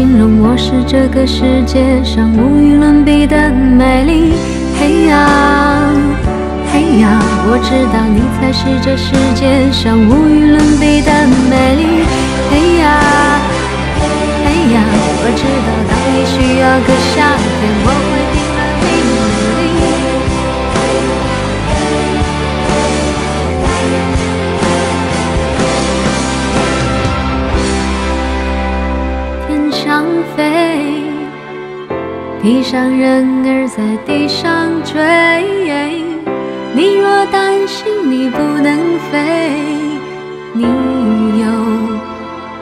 形容我是这个世界上无与伦比的美丽。嘿呀，嘿呀，我知道你才是这世界上无与伦比的美丽。嘿呀，嘿呀，我知道当你需要个夏天，我会地上人儿在地上追，你若担心你不能飞，你有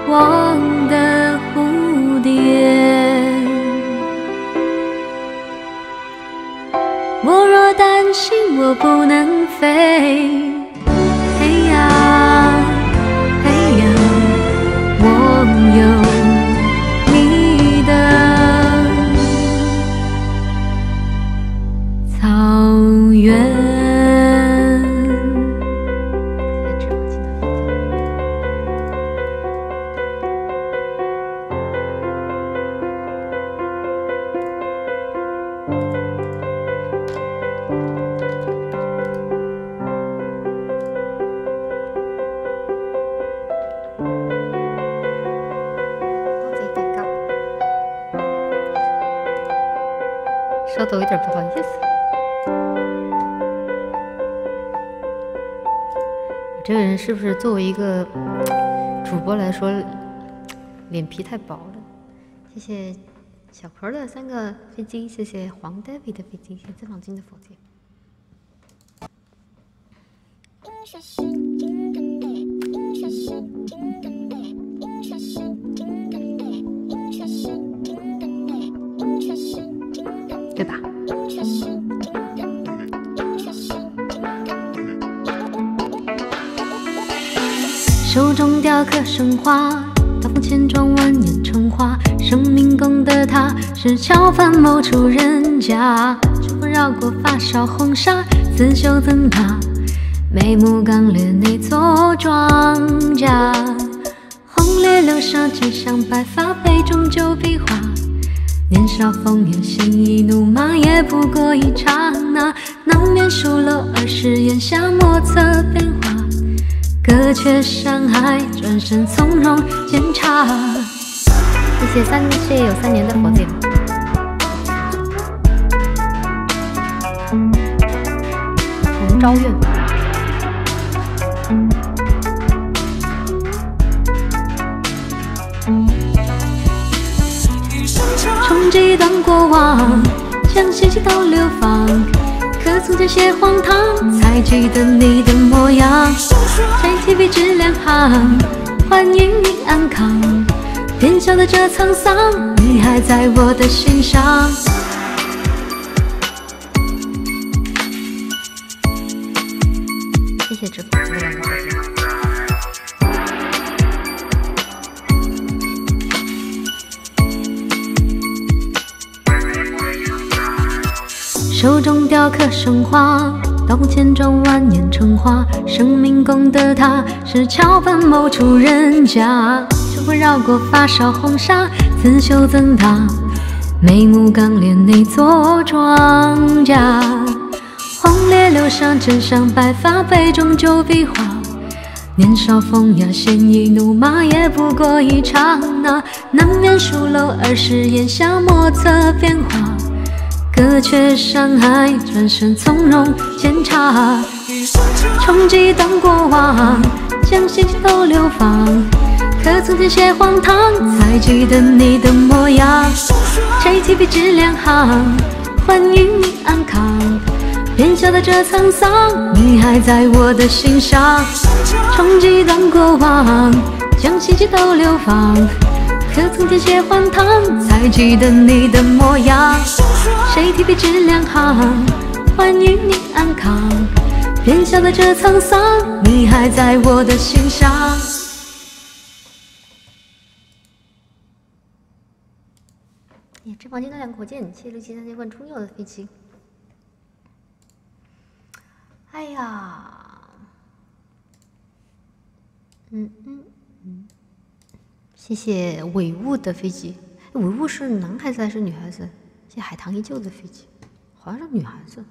我的蝴蝶。我若担心我不能飞，是不是作为一个主播来说，脸皮太薄了？谢谢小葵的三个飞机，谢谢黄 David 的飞机，谢谢资访金的火箭。手中雕刻生花，刀锋千转蜿蜒成花。生命宫的他是巧凡某处人家，春风绕过发梢红纱，刺绣增大。眉目刚烈那座庄稼，红烈流沙纸上白发，杯中酒比划。年少风雅，鲜衣怒马，也不过一刹那。难免疏漏儿时檐下莫测变化。隔却山海，转身从容检查。谢谢三，谢谢有三年的佛界。红昭愿。重几段过往，将信息都流放。可从前些荒唐，才记得你的模样。谁提笔只两行，欢迎你安康。便晓得这沧桑，你还在我的心上。谢谢直播雕刻生花，刀锋千桩蜿蜒成花。生命宫的她是桥畔某处人家，春风绕过发梢红纱，刺绣增大。眉目刚烈那座庄稼，红烈流沙枕上白发，杯中酒比划。年少风雅，鲜衣怒马，也不过一刹那。难免疏漏儿时檐下莫测变化。隔却山海，转身从容检查。重几段过往，将信息都流放。可曾添些荒唐，才记得你的模样。谁提笔致两行，欢迎你安康。便晓得这沧桑，你还在我的心上。重几段过往，将信息都流放。可从前些荒唐，才记得你的模样。谁提笔致两行，欢迎你安康。便晓得这沧桑，你还在我的心上。哎呀，这房间的两口剑，谢谢六七三千万春佑的飞机。哎呀，嗯嗯嗯，谢谢伟物的飞机，维吾是男孩子还是女孩子？谢海棠依旧的飞机，好像是女孩子。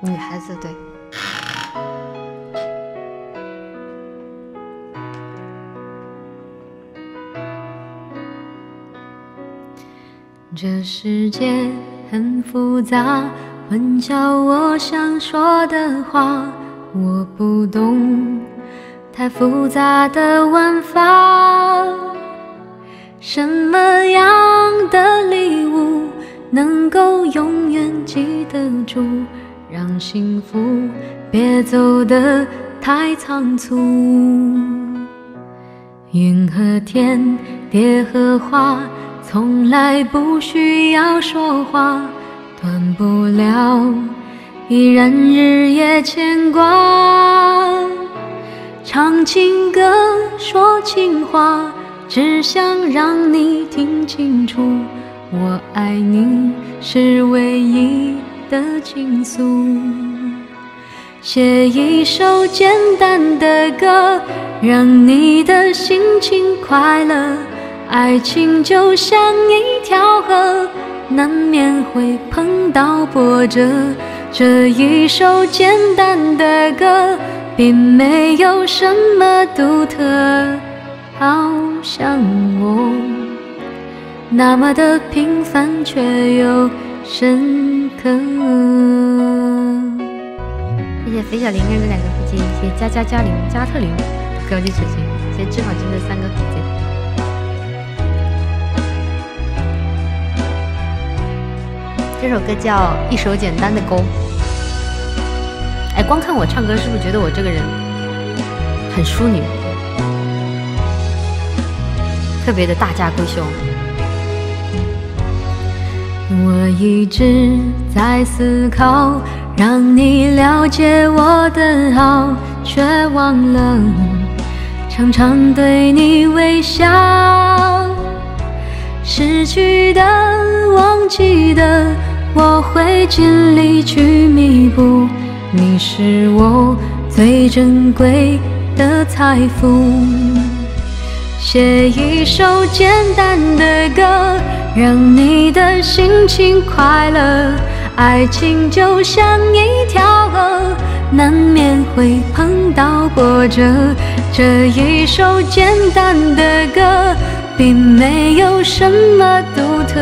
女孩子对。这世界很复杂，混淆我想说的话。我不懂太复杂的玩法。什么样的礼物能够永远记得住？让幸福别走得太仓促。云和天，蝶和花，从来不需要说话，断不了，依然日夜牵挂。唱情歌，说情话，只想让你听清楚，我爱你是唯一。的倾诉，写一首简单的歌，让你的心情快乐。爱情就像一条河，难免会碰到波折。这一首简单的歌，并没有什么独特，好像我那么的平凡，却又深。刻。谢谢肥小林跟这两个飞机，谢谢加加加林加特林高级水晶，谢谢芝麻君的三个飞机。这首歌叫《一首简单的歌》。哎，光看我唱歌，是不是觉得我这个人很淑女，特别的大家闺秀？我一直在思考，让你了解我的好，却忘了常常对你微笑。失去的、忘记的，我会尽力去弥补。你是我最珍贵的财富。写一首简单的歌。让你的心情快乐，爱情就像一条河，难免会碰到波折。这一首简单的歌，并没有什么独特，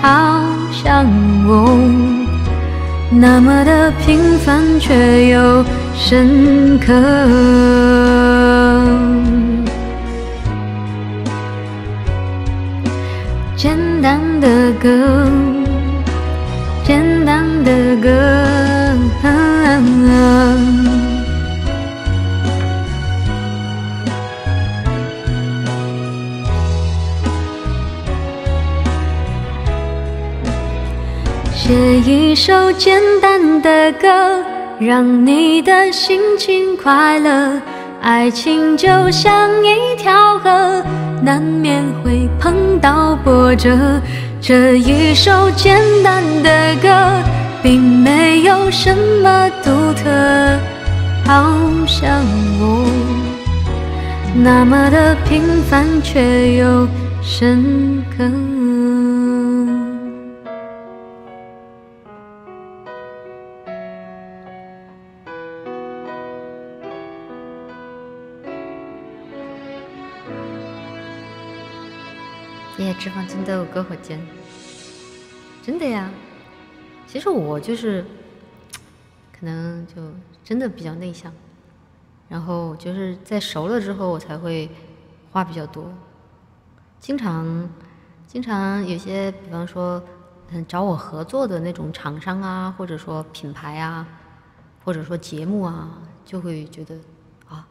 好像我那么的平凡，却又深刻。简单的歌，简单的歌。写一首简单的歌，让你的心情快乐。爱情就像一条河。难免会碰到波折，这一首简单的歌，并没有什么独特，好像我那么的平凡，却又深刻。脂肪真的有火箭，真的呀。其实我就是，可能就真的比较内向，然后就是在熟了之后，我才会话比较多。经常，经常有些，比方说，嗯，找我合作的那种厂商啊，或者说品牌啊，或者说节目啊，就会觉得啊，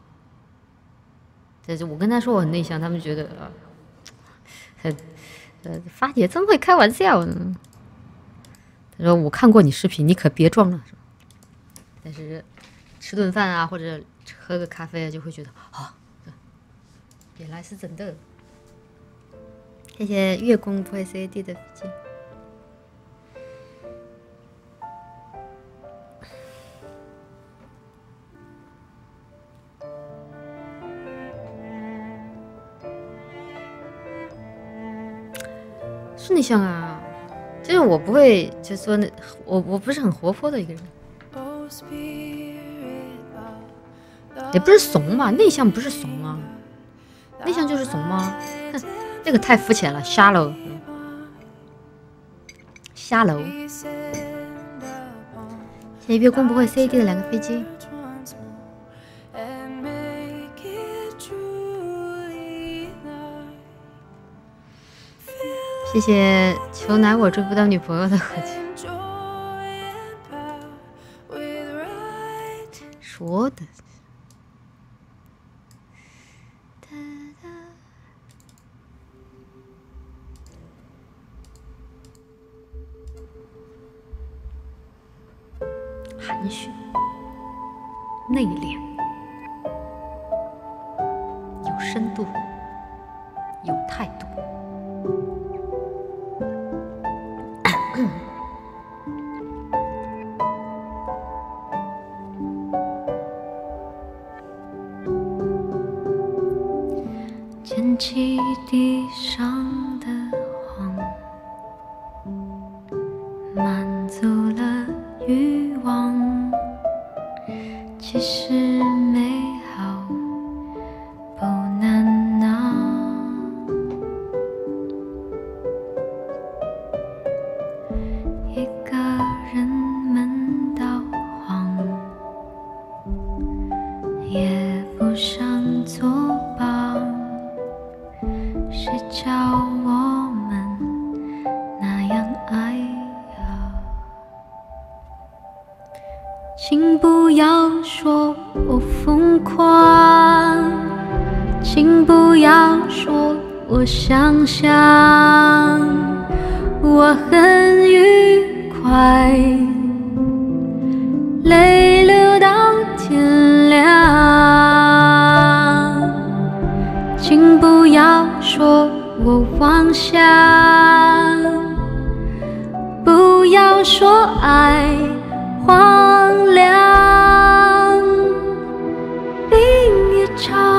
这我跟他说我很内向，他们觉得啊，很。发姐真会开玩笑呢。他说：“我看过你视频，你可别装了。”但是吃顿饭啊，或者喝个咖啡啊，就会觉得啊，原来是真的。谢谢月宫不会 CAD 的飞机。是内向啊，就是我不会，就是说那，我我不是很活泼的一个人。也不是怂吧，内向不是怂啊，内向就是怂吗，那个太肤浅了，瞎喽。瞎喽。谢一月公不会 CAD 的两个飞机。谢谢求奶我追不到女朋友的合集唱。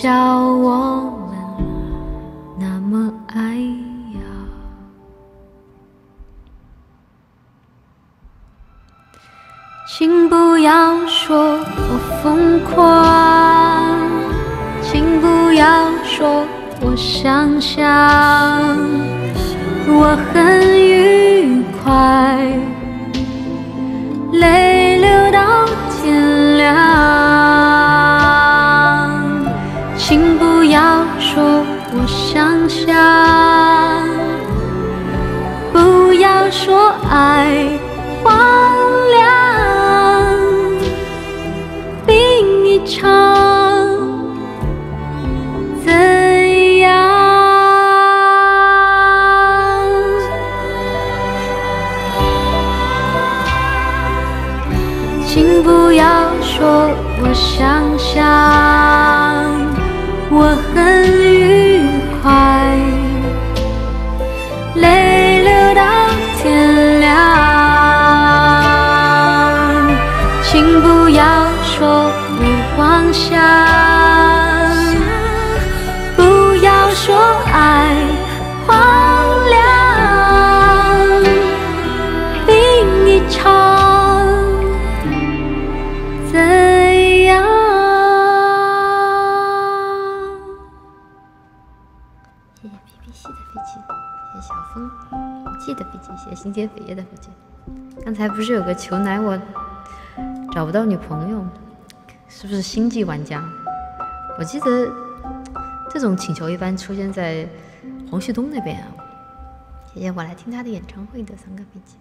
笑是不是星际玩家？我记得这种请求一般出现在黄旭东那边啊。姐姐我来听他的演唱会的三个笔记。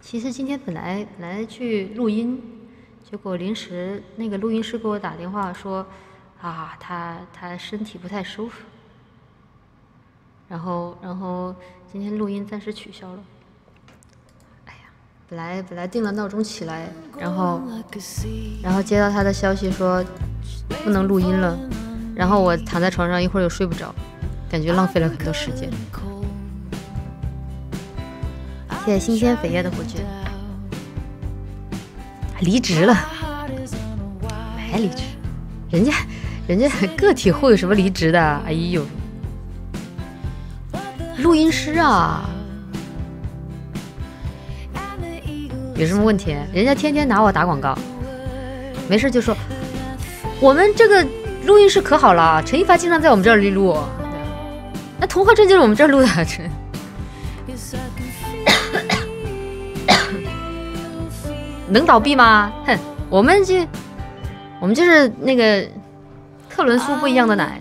其实今天本来本来去录音结果临时那个录音师给我打电话说啊，他他身体不太舒服，然后然后今天录音暂时取消了。哎呀，本来本来定了闹钟起来，然后然后接到他的消息说不能录音了，然后我躺在床上一会儿又睡不着，感觉浪费了很多时间。谢谢新鲜扉页的火炬，离职了，没离职？人家，人家个体户有什么离职的？哎呦，录音师啊，有什么问题？人家天天拿我打广告，没事就说我们这个录音室可好了，陈一发经常在我们这儿录，那童话镇就是我们这儿录的，陈。能倒闭吗？哼，我们这，我们就是那个特仑苏不一样的奶，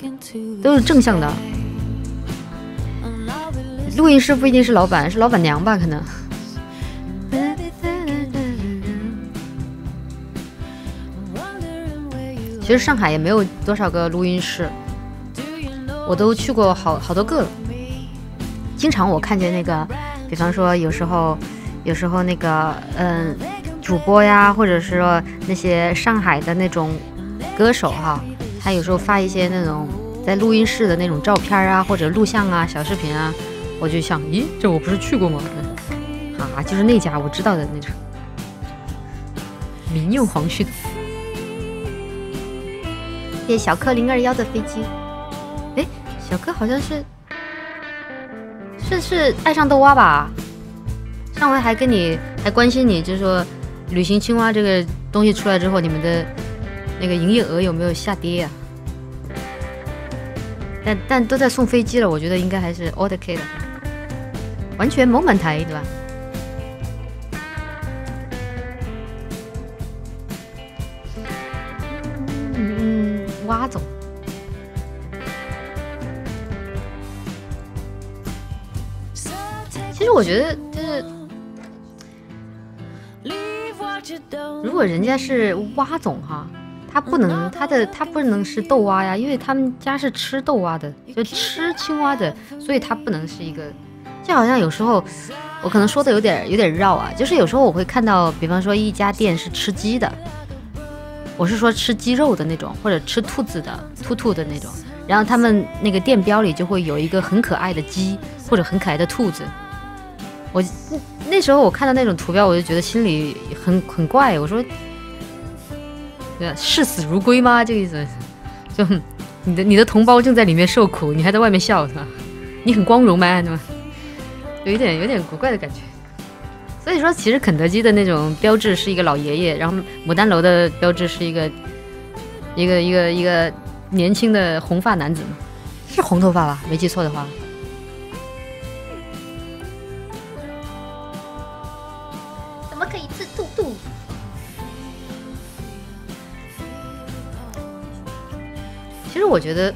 都是正向的。录音师不一定是老板，是老板娘吧？可能。其实上海也没有多少个录音室，我都去过好好多个了。经常我看见那个，比方说有时候，有时候那个，嗯。主播呀，或者是说那些上海的那种歌手哈，他有时候发一些那种在录音室的那种照片啊，或者录像啊、小视频啊，我就想，咦，这我不是去过吗？啊，就是那家我知道的那种。民用黄旭，谢谢小柯零二幺的飞机。哎，小柯好像是是是爱上豆蛙吧？上回还跟你还关心你，就是说。旅行青蛙这个东西出来之后，你们的那个营业额有没有下跌呀？但但都在送飞机了，我觉得应该还是 all OK 的，完全没问题，对吧？嗯，蛙总，其实我觉得就是。如果人家是蛙总哈，他不能他的他不能是豆蛙呀，因为他们家是吃豆蛙的，就吃青蛙的，所以他不能是一个。就好像有时候我可能说的有点有点绕啊，就是有时候我会看到，比方说一家店是吃鸡的，我是说吃鸡肉的那种，或者吃兔子的兔兔的那种，然后他们那个店标里就会有一个很可爱的鸡或者很可爱的兔子。我那时候我看到那种图标，我就觉得心里很很怪。我说，视死如归吗？这个意思，就你的你的同胞正在里面受苦，你还在外面笑是吧？你很光荣吗？对吧？有一点有点古怪的感觉。所以说，其实肯德基的那种标志是一个老爷爷，然后牡丹楼的标志是一个一个一个一个年轻的红发男子嘛，是红头发吧？没记错的话。其实我觉得，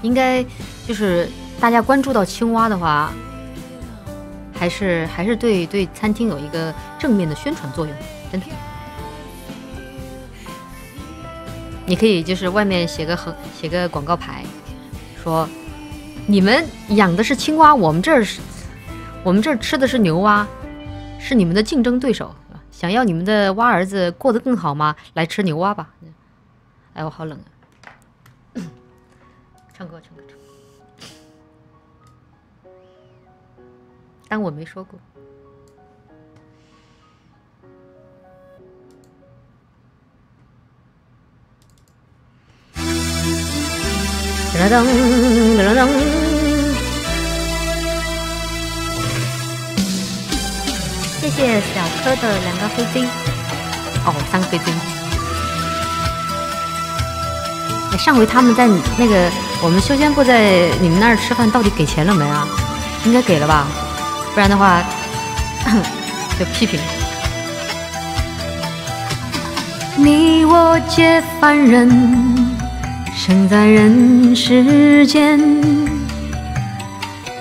应该就是大家关注到青蛙的话，还是还是对对餐厅有一个正面的宣传作用，真的。你可以就是外面写个横写个广告牌，说你们养的是青蛙，我们这儿是，我们这儿吃的是牛蛙，是你们的竞争对手，想要你们的蛙儿子过得更好吗？来吃牛蛙吧。哎，我好冷啊。唱歌，唱歌，唱。当我没说过。噔噔噔噔噔。谢谢小柯的两个飞机，哦，三个飞机。上回他们在那个我们修仙部在你们那儿吃饭，到底给钱了没啊？应该给了吧，不然的话 就批评。你我皆凡人，生在人世间，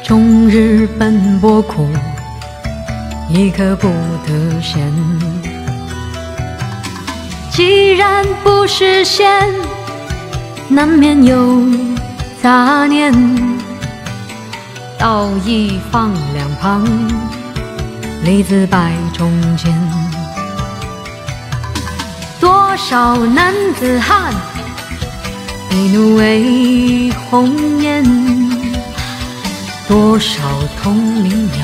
终日奔波苦，一刻不得闲。既然不是仙，难免有杂念，道义放两旁，利字摆中间。多少男子汉，一怒为红颜；多少同林鸟，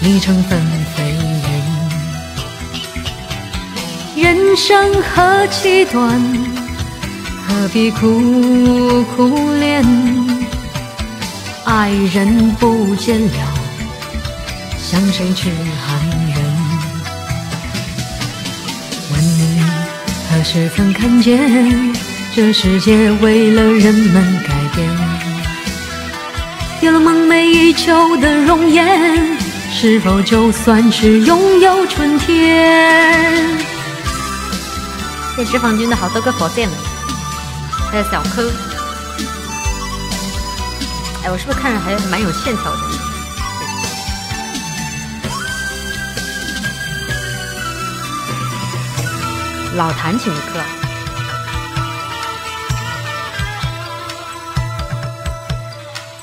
一成分飞燕。人生何其短，何必苦苦恋？爱人不见了，向谁去喊人？问你？何时曾看见这世界为了人们改变？有了梦寐以求的容颜，是否就算是拥有春天？这脂肪君的好多个火箭呢，还有小柯。哎，我是不是看着还蛮有线条的？老谭请的客，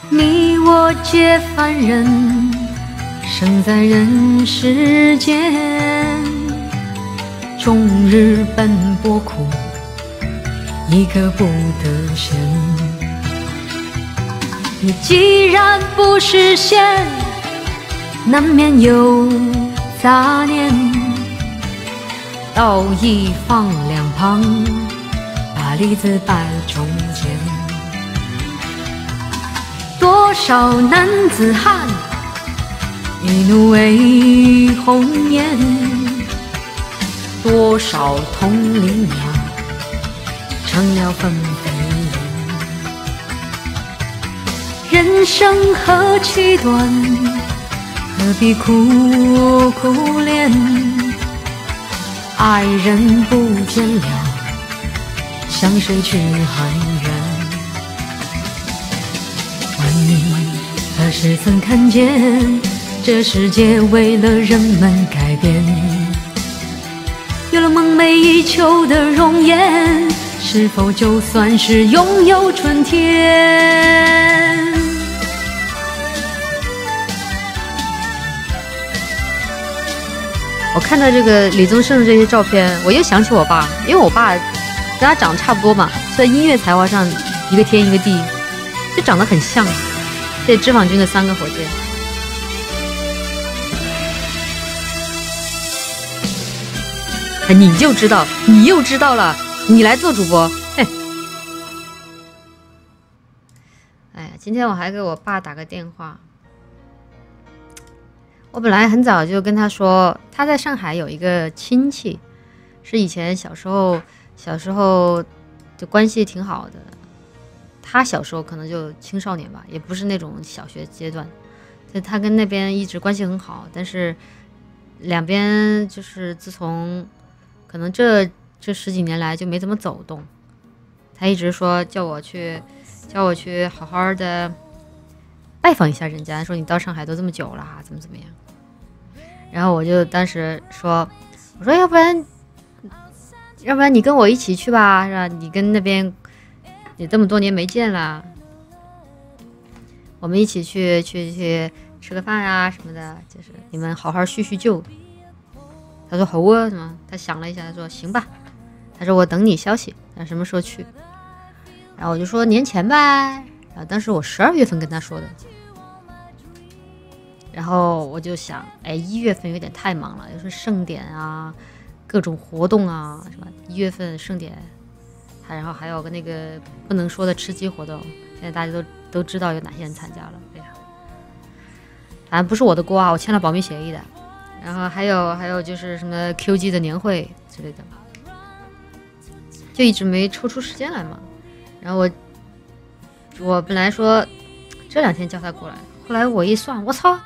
你我皆凡人，生在人世间，终日奔波苦，一刻不得闲。你既然不实现，难免有杂念。道义放两旁，把利字摆中间。多少男子汉，一怒为红颜；多少同林鸟，成了分飞燕。人生何其短，何必苦苦恋？爱人不见了，向谁去喊冤？问你何时曾看见这世界为了人们改变？有了梦寐以求的容颜，是否就算是拥有春天？我看到这个李宗盛的这些照片，我又想起我爸，因为我爸跟他长得差不多嘛，在音乐才华上一个天一个地，就长得很像。这脂肪君的三个火箭，你就知道，你又知道了，你来做主播，嘿。哎呀，今天我还给我爸打个电话。我本来很早就跟他说，他在上海有一个亲戚，是以前小时候小时候就关系挺好的。他小时候可能就青少年吧，也不是那种小学阶段。他他跟那边一直关系很好，但是两边就是自从可能这这十几年来就没怎么走动。他一直说叫我去叫我去好好的拜访一下人家，说你到上海都这么久了，怎么怎么样。然后我就当时说，我说要不然，要不然你跟我一起去吧，是吧？你跟那边也这么多年没见了，我们一起去去去吃个饭啊什么的，就是你们好好叙叙旧。他说好啊，什么？他想了一下，他说行吧。他说我等你消息，看什么时候去。然后我就说年前呗。然后当时我十二月份跟他说的。然后我就想，哎，一月份有点太忙了，又是盛典啊，各种活动啊，什么？一月份盛典，还然后还有个那个不能说的吃鸡活动，现在大家都都知道有哪些人参加了，哎呀，反正不是我的锅啊，我签了保密协议的。然后还有还有就是什么 QG 的年会之类的吧，就一直没抽出时间来嘛。然后我我本来说这两天叫他过来，后来我一算，我操，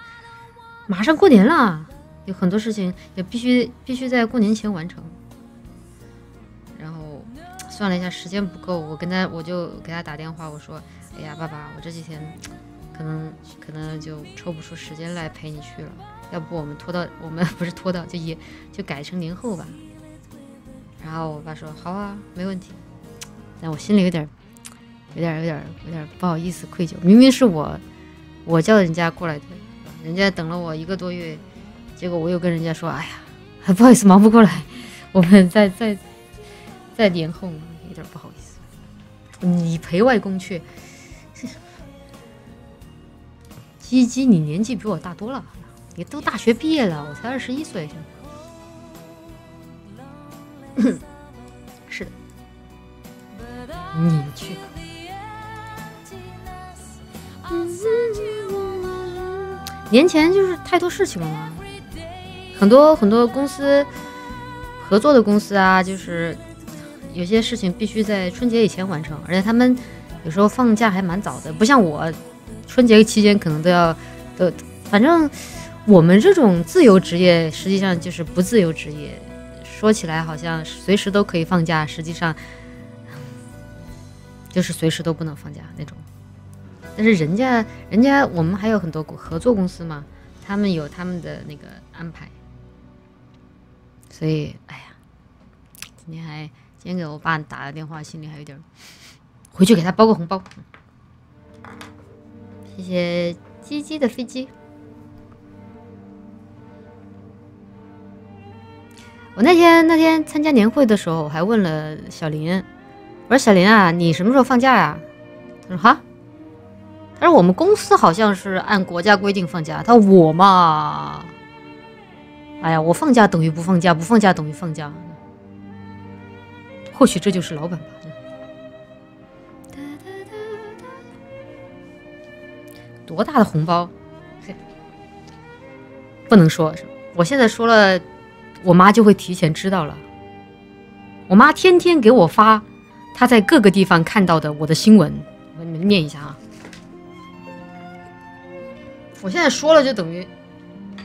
马上过年了，有很多事情也必须必须在过年前完成。然后算了一下时间不够，我跟他我就给他打电话，我说：“哎呀，爸爸，我这几天可能可能就抽不出时间来陪你去了，要不我们拖到我们 不是拖到就也就改成年后吧。”然后我爸说：“好啊，没问题。”但我心里有点有点有点有点不好意思，愧疚。明明是我我叫人家过来的，人家等了我一个多月，结果我又跟人家说：“哎呀，不好意思，忙不过来，我们再再。”再年后有点不好意思，你陪外公去。鸡鸡，你年纪比我大多了，你都大学毕业了，我才二十一岁。是的，你去吧。年前就是太多事情了嘛，很多很多公司合作的公司啊，就是。有些事情必须在春节以前完成，而且他们有时候放假还蛮早的，不像我，春节期间可能都要都，反正我们这种自由职业实际上就是不自由职业，说起来好像随时都可以放假，实际上就是随时都不能放假那种。但是人家人家我们还有很多合作公司嘛，他们有他们的那个安排，所以哎呀，今天还。今天给我爸打了电话，心里还有点，回去给他包个红包。谢谢鸡鸡的飞机。我那天那天参加年会的时候，我还问了小林，我说小林啊，你什么时候放假呀？他说哈，他说我们公司好像是按国家规定放假。他说我嘛，哎呀，我放假等于不放假，不放假等于放假。或许这就是老板吧。多大的红包？不能说，我现在说了，我妈就会提前知道了。我妈天天给我发她在各个地方看到的我的新闻，我给你们念一下啊。我现在说了，就等于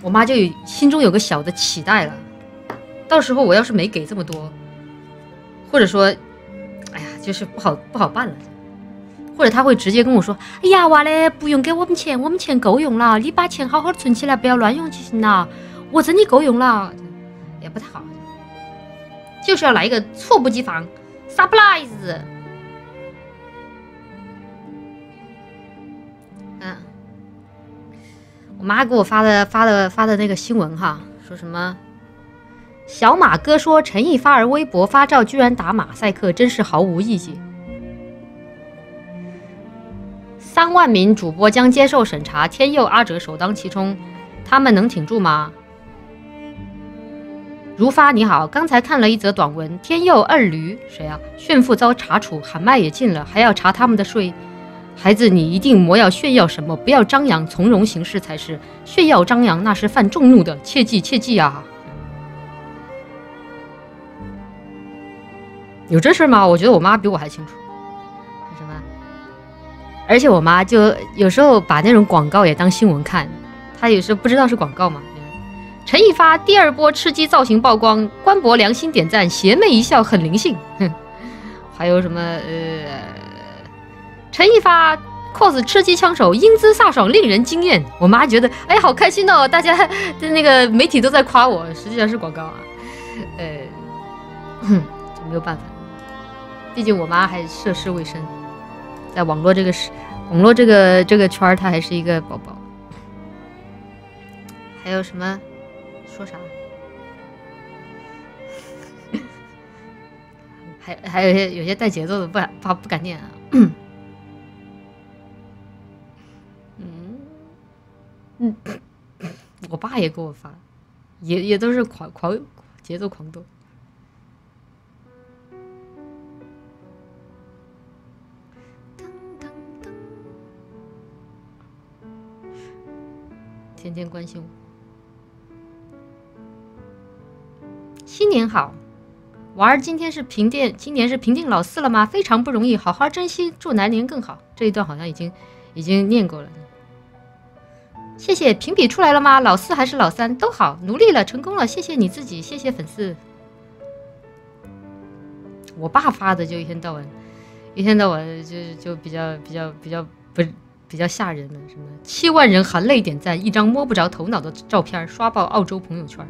我妈就有心中有个小的期待了。到时候我要是没给这么多。或者说，哎呀，就是不好不好办了，或者他会直接跟我说：“哎呀，娃嘞，不用给我们钱，我们钱够用了，你把钱好好存起来，不要乱用就行了。我真的够用了，也不太好，就是要来一个猝不及防，surprise。嗯，我妈给我发的发的发的那个新闻哈，说什么？小马哥说：“陈毅发儿微博发照，居然打马赛克，真是毫无意义。”三万名主播将接受审查，天佑、阿哲首当其冲，他们能挺住吗？如发你好，刚才看了一则短文，天佑二驴谁啊？炫富遭查处，喊麦也禁了，还要查他们的税。孩子，你一定莫要炫耀什么，不要张扬，从容行事才是。炫耀张扬那是犯众怒的，切记切记啊！有这事吗？我觉得我妈比我还清楚。什么？而且我妈就有时候把那种广告也当新闻看，她有时候不知道是广告嘛。陈一发第二波吃鸡造型曝光，官博良心点赞，邪魅一笑很灵性。哼，还有什么？呃，陈一发 cos 吃鸡枪手，英姿飒爽，令人惊艳。我妈觉得，哎，好开心哦！大家的那个媒体都在夸我，实际上是广告啊。呃，哼，没有办法。毕竟我妈还涉世未深，在网络这个是网络这个这个圈儿，她还是一个宝宝。还有什么？说啥？还还有些有些带节奏的，不敢不不敢念啊。嗯嗯，我爸也给我发，也也都是狂狂节奏狂动。天天关心我。新年好，娃儿今天是评定，今年是评定老四了吗？非常不容易，好好珍惜，祝来年更好。这一段好像已经已经念过了。谢谢评比出来了吗？老四还是老三都好，努力了，成功了。谢谢你自己，谢谢粉丝。我爸发的就一天到晚，一天到晚就就比较比较比较不比较吓人的，什么七万人含泪点赞，一张摸不着头脑的照片刷爆澳洲朋友圈，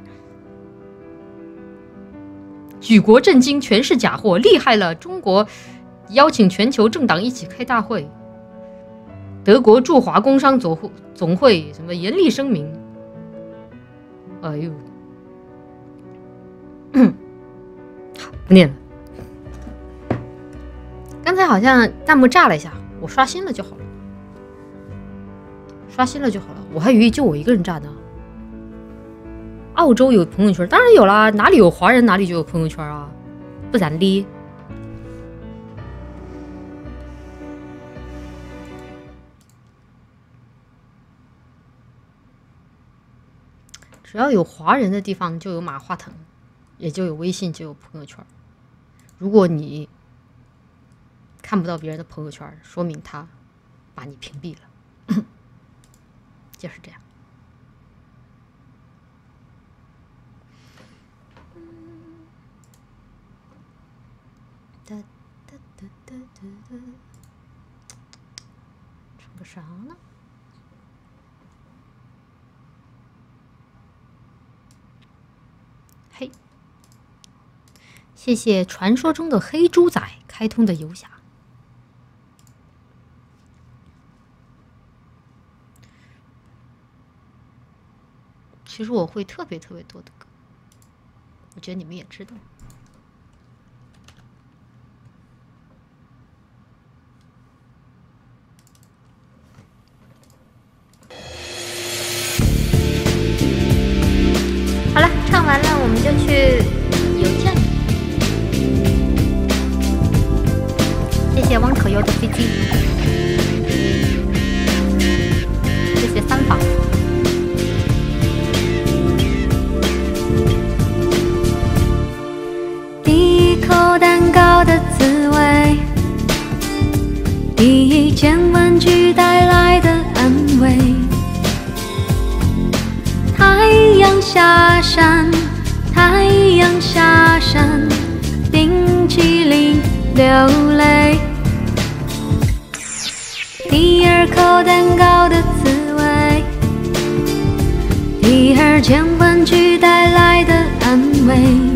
举国震惊，全是假货，厉害了！中国邀请全球政党一起开大会，德国驻华工商总会总会什么严厉声明？哎呦，不 念了。刚才好像弹幕炸了一下，我刷新了就好了。刷新了就好了，我还以为就我一个人炸呢。澳洲有朋友圈，当然有啦，哪里有华人哪里就有朋友圈啊，不然的。只要有华人的地方就有马化腾，也就有微信，就有朋友圈。如果你看不到别人的朋友圈，说明他把你屏蔽了，就是这样。哒哒，唱个啥呢？嘿，谢谢传说中的黑猪仔开通的游侠。其实我会特别特别多的歌，我觉得你们也知道。好了，唱完了我们就去邮件。谢谢汪可优的飞机，谢谢三宝。第一口蛋糕的滋味，第一件玩具带来下山，太阳下山，冰淇淋流泪。第二口蛋糕的滋味，第二件玩具带来的安慰。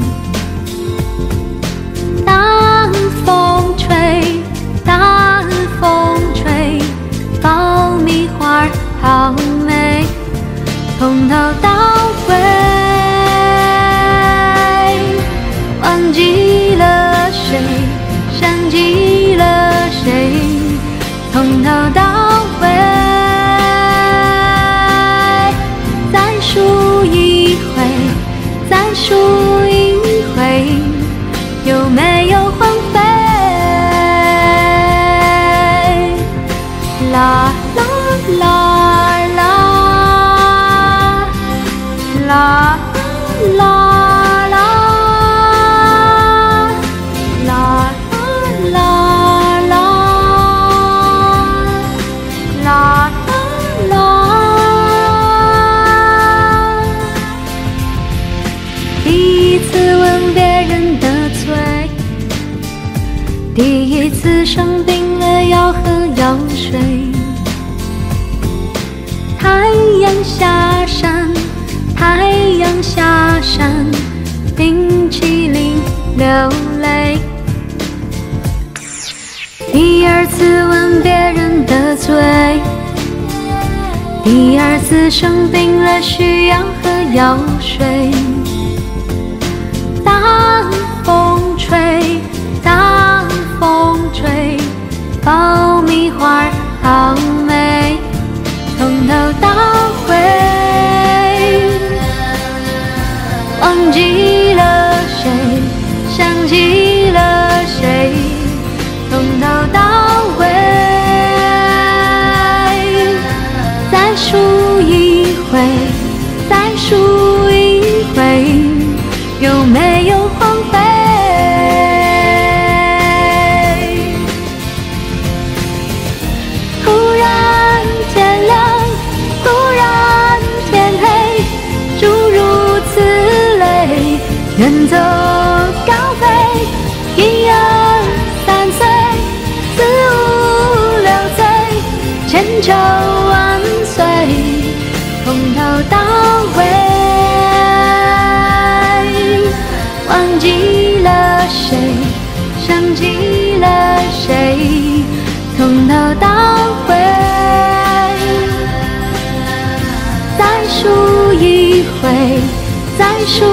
数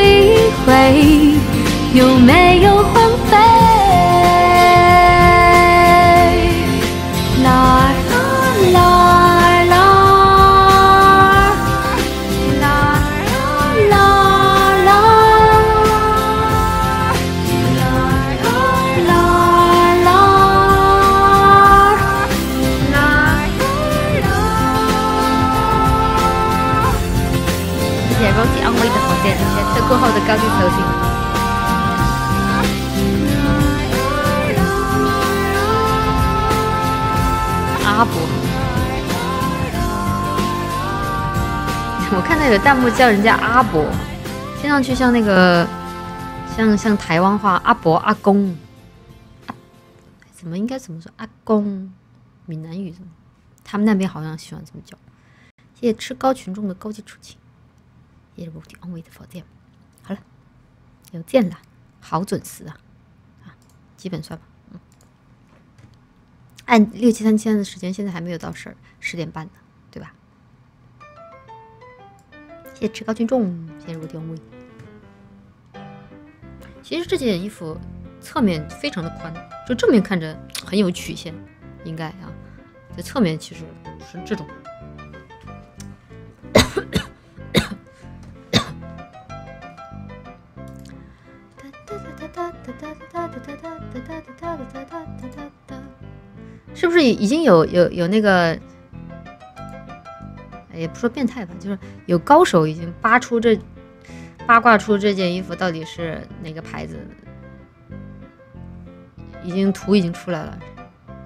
一回，有没看到有弹幕叫人家阿伯，听上去像那个，像像台湾话阿伯阿公，怎么应该怎么说阿公？闽南语怎么？他们那边好像喜欢这么叫。谢谢吃高群众的高级出勤，谢谢 Rosy 安慰的火箭。好了，有见了，好准时啊！啊，基本算吧。嗯，按六七三七三的时间，现在还没有到十十点半呢，谢谢吃高群众，谢谢 Rosy 安慰。其实这件衣服侧面非常的宽，就正面看着很有曲线，应该啊，在侧面其实是这种。是不是已经有有有那个，也不说变态吧，就是有高手已经扒出这八卦出这件衣服到底是哪个牌子，已经图已经出来了，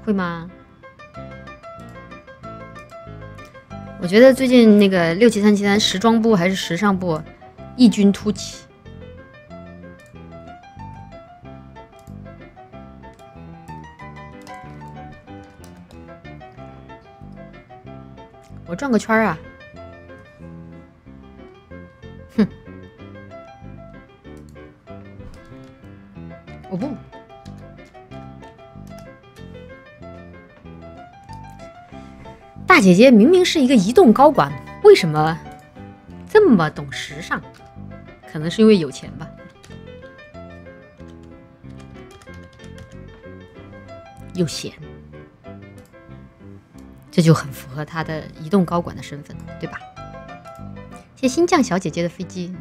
会吗？我觉得最近那个六七三七三时装部还是时尚部异军突起。我转个圈儿啊！哼，我不。大姐姐明明是一个移动高管，为什么这么懂时尚？可能是因为有钱吧。又闲，这就很符合他的移动高管的身份，对吧？谢新酱小姐姐的飞机。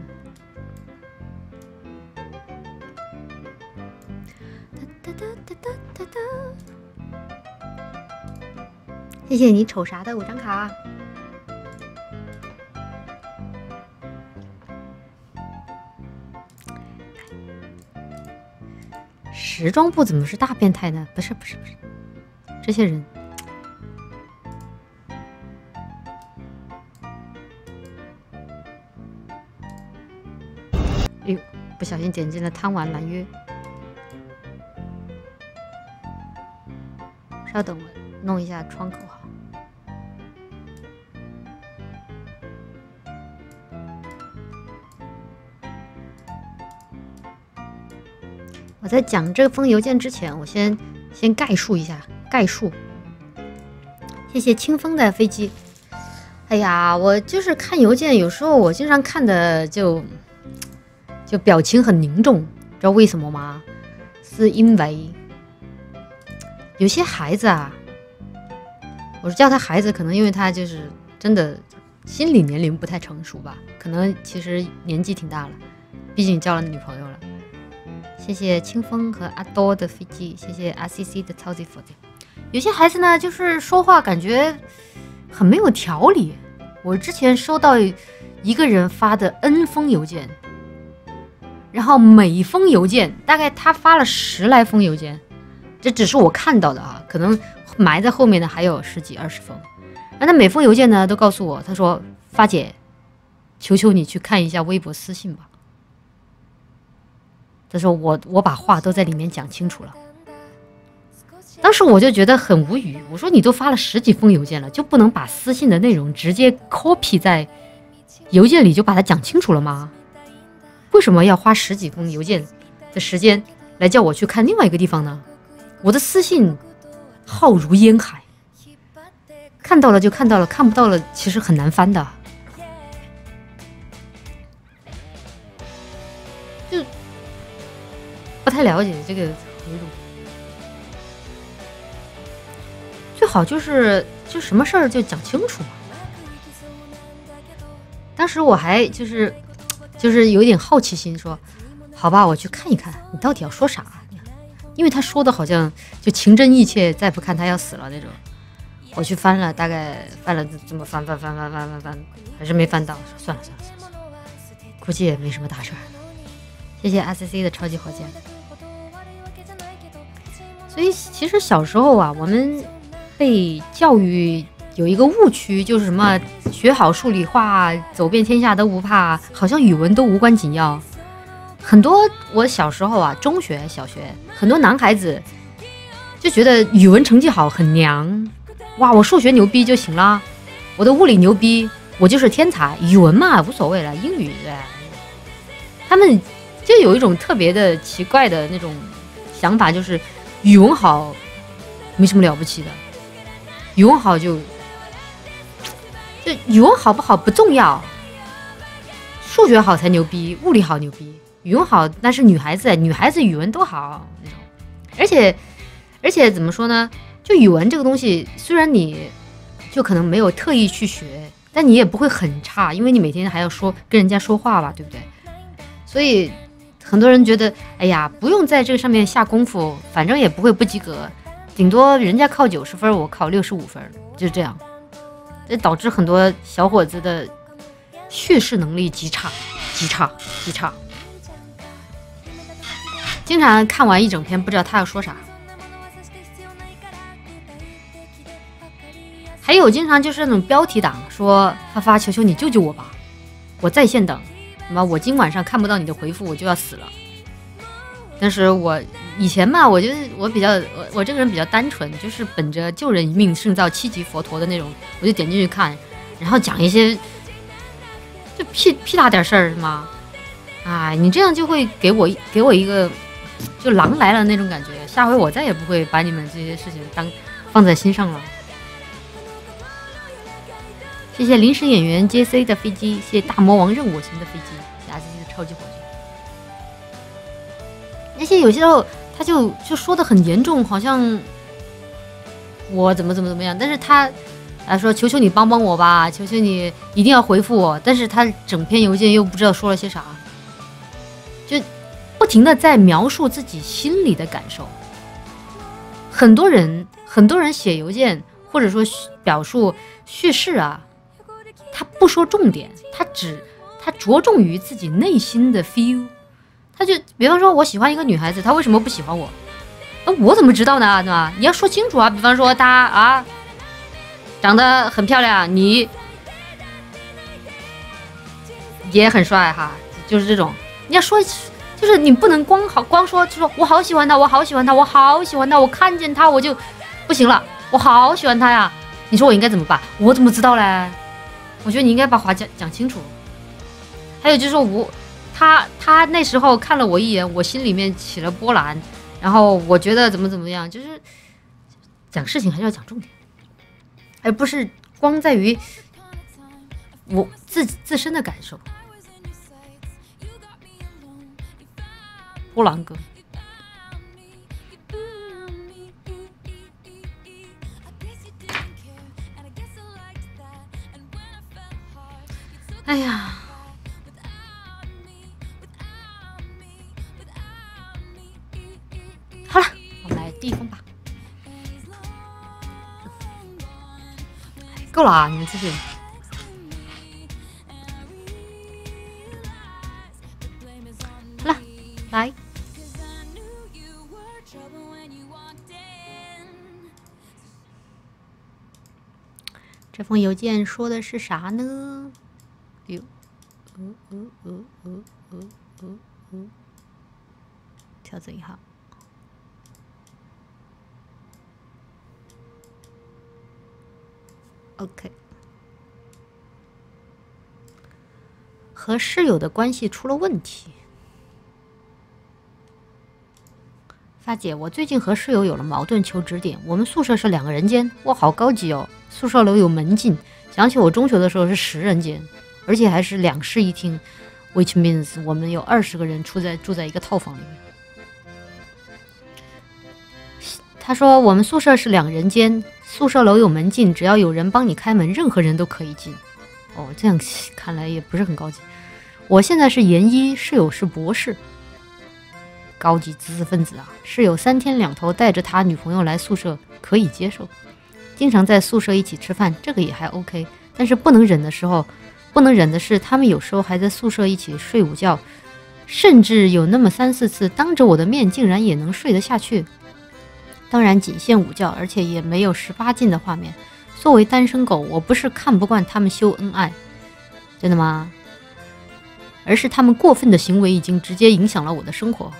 哒哒哒哒哒哒谢谢你瞅啥的五张卡。时装部怎么是大变态呢？不是不是不是，这些人。不小心点进了贪玩蓝月。稍等，我弄一下窗口哈。我在讲这封邮件之前，我先先概述一下概述。谢谢清风的飞机。哎呀，我就是看邮件，有时候我经常看的就就表情很凝重，知道为什么吗？是因为有些孩子啊，我是叫他孩子，可能因为他就是真的心理年龄不太成熟吧，可能其实年纪挺大了，毕竟交了女朋友了。谢谢清风和阿多的飞机，谢谢 R C C 的超级佛剑。有些孩子呢，就是说话感觉很没有条理。我之前收到一个人发的 N 封邮件，然后每封邮件大概他发了十来封邮件，这只是我看到的啊，可能埋在后面的还有十几二十封。那他每封邮件呢都告诉我，他说发姐，求求你去看一下微博私信吧。他说我我把话都在里面讲清楚了。当时我就觉得很无语，我说你都发了十几封邮件了，就不能把私信的内容直接 copy 在邮件里就把它讲清楚了吗？为什么要花十几封邮件的时间来叫我去看另外一个地方呢？我的私信浩如烟海，看到了就看到了，看不到了其实很难翻的。就不太了解这个回路。最好就是就什么事儿就讲清楚嘛。当时我还就是就是有一点好奇心，说好吧，我去看一看你到底要说啥，因为他说的好像就情真意切，再不看他要死了那种。我去翻了，大概翻了这么翻翻翻翻翻翻翻，还是没翻到，算了算了算了，估计也没什么大事儿。谢谢 S C 的超级火箭。所以其实小时候啊，我们。被教育有一个误区，就是什么学好数理化，走遍天下都不怕，好像语文都无关紧要。很多我小时候啊，中学、小学，很多男孩子就觉得语文成绩好很娘，哇，我数学牛逼就行了，我的物理牛逼，我就是天才，语文嘛无所谓了，英语对。他们就有一种特别的奇怪的那种想法，就是语文好没什么了不起的。语文好就，就语文好不好不重要，数学好才牛逼，物理好牛逼，语文好那是女孩子，女孩子语文都好那种，而且而且怎么说呢？就语文这个东西，虽然你就可能没有特意去学，但你也不会很差，因为你每天还要说跟人家说话吧，对不对？所以很多人觉得，哎呀，不用在这个上面下功夫，反正也不会不及格。顶多人家考九十分，我考六十五分，就这样，这导致很多小伙子的叙事能力极差，极差，极差，经常看完一整篇不知道他要说啥。还有经常就是那种标题党，说发发求求你救救我吧，我在线等，什么我今晚上看不到你的回复我就要死了。但是我以前嘛，我就是我比较我我这个人比较单纯，就是本着救人一命胜造七级佛陀的那种，我就点进去看，然后讲一些就屁屁大点事儿是吗？哎，你这样就会给我给我一个就狼来了那种感觉，下回我再也不会把你们这些事情当放在心上了。谢谢临时演员 J C 的飞机，谢谢大魔王任我行的飞机，谢谢 S C 的超级火。那些有些时候他就就说的很严重，好像我怎么怎么怎么样，但是他啊说求求你帮帮我吧，求求你一定要回复我，但是他整篇邮件又不知道说了些啥，就不停的在描述自己心里的感受。很多人很多人写邮件或者说表述叙事啊，他不说重点，他只他着重于自己内心的 feel。他就比方说，我喜欢一个女孩子，她为什么不喜欢我？那我怎么知道呢？对吧？你要说清楚啊。比方说，她啊，长得很漂亮，你也很帅哈，就是这种。你要说，就是你不能光好光说，就说我好喜欢她，我好喜欢她，我好喜欢她，我看见她我就不行了，我好喜欢她呀。你说我应该怎么办？我怎么知道嘞？我觉得你应该把话讲讲清楚。还有就是我。他他那时候看了我一眼，我心里面起了波澜，然后我觉得怎么怎么样，就是讲事情还是要讲重点，而不是光在于我自自身的感受。波浪哥，哎呀。第一封吧。够了啊，你们继续。好了，来。这封邮件说的是啥呢？哟，呃呃呃呃呃呃呃。调整一下。OK，和室友的关系出了问题。发姐，我最近和室友有了矛盾，求指点。我们宿舍是两个人间，哇，好高级哦！宿舍楼有门禁，想起我中学的时候是十人间，而且还是两室一厅，which means 我们有二十个人住在住在一个套房里面。他说我们宿舍是两人间。宿舍楼有门禁，只要有人帮你开门，任何人都可以进。哦，这样看来也不是很高级。我现在是研一，室友是博士，高级知识分子啊！室友三天两头带着他女朋友来宿舍，可以接受。经常在宿舍一起吃饭，这个也还 OK。但是不能忍的时候，不能忍的是他们有时候还在宿舍一起睡午觉，甚至有那么三四次，当着我的面竟然也能睡得下去。当然仅限午觉，而且也没有十八禁的画面。作为单身狗，我不是看不惯他们秀恩爱，真的吗？而是他们过分的行为已经直接影响了我的生活。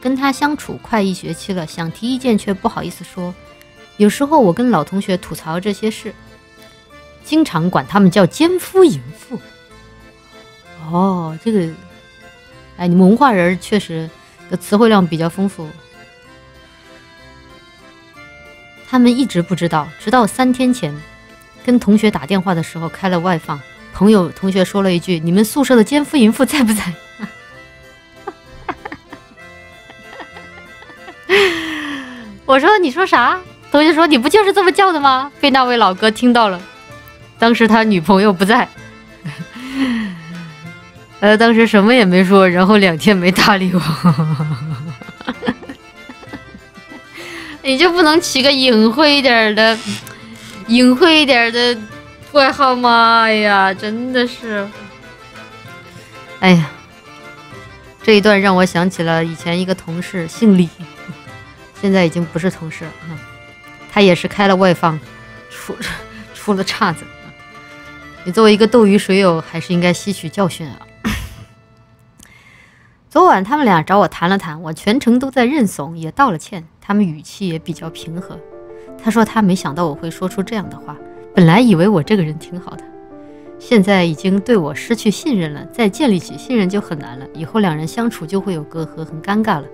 跟他相处快一学期了，想提意见却不好意思说。有时候我跟老同学吐槽这些事，经常管他们叫奸夫淫妇。哦，这个，哎，你们文化人确实的词汇量比较丰富。他们一直不知道，直到三天前，跟同学打电话的时候开了外放，朋友同学说了一句：“你们宿舍的奸夫淫妇在不在？” 我说：“你说啥？”同学说：“你不就是这么叫的吗？”被那位老哥听到了，当时他女朋友不在，呃，当时什么也没说，然后两天没搭理我。你就不能起个隐晦一点的、隐晦一点的外号吗？哎呀，真的是，哎呀，这一段让我想起了以前一个同事，姓李，现在已经不是同事了。他也是开了外放，出出了岔子。你作为一个斗鱼水友，还是应该吸取教训啊。昨晚他们俩找我谈了谈，我全程都在认怂，也道了歉。他们语气也比较平和。他说他没想到我会说出这样的话，本来以为我这个人挺好的，现在已经对我失去信任了，再建立起信任就很难了，以后两人相处就会有隔阂，很尴尬了。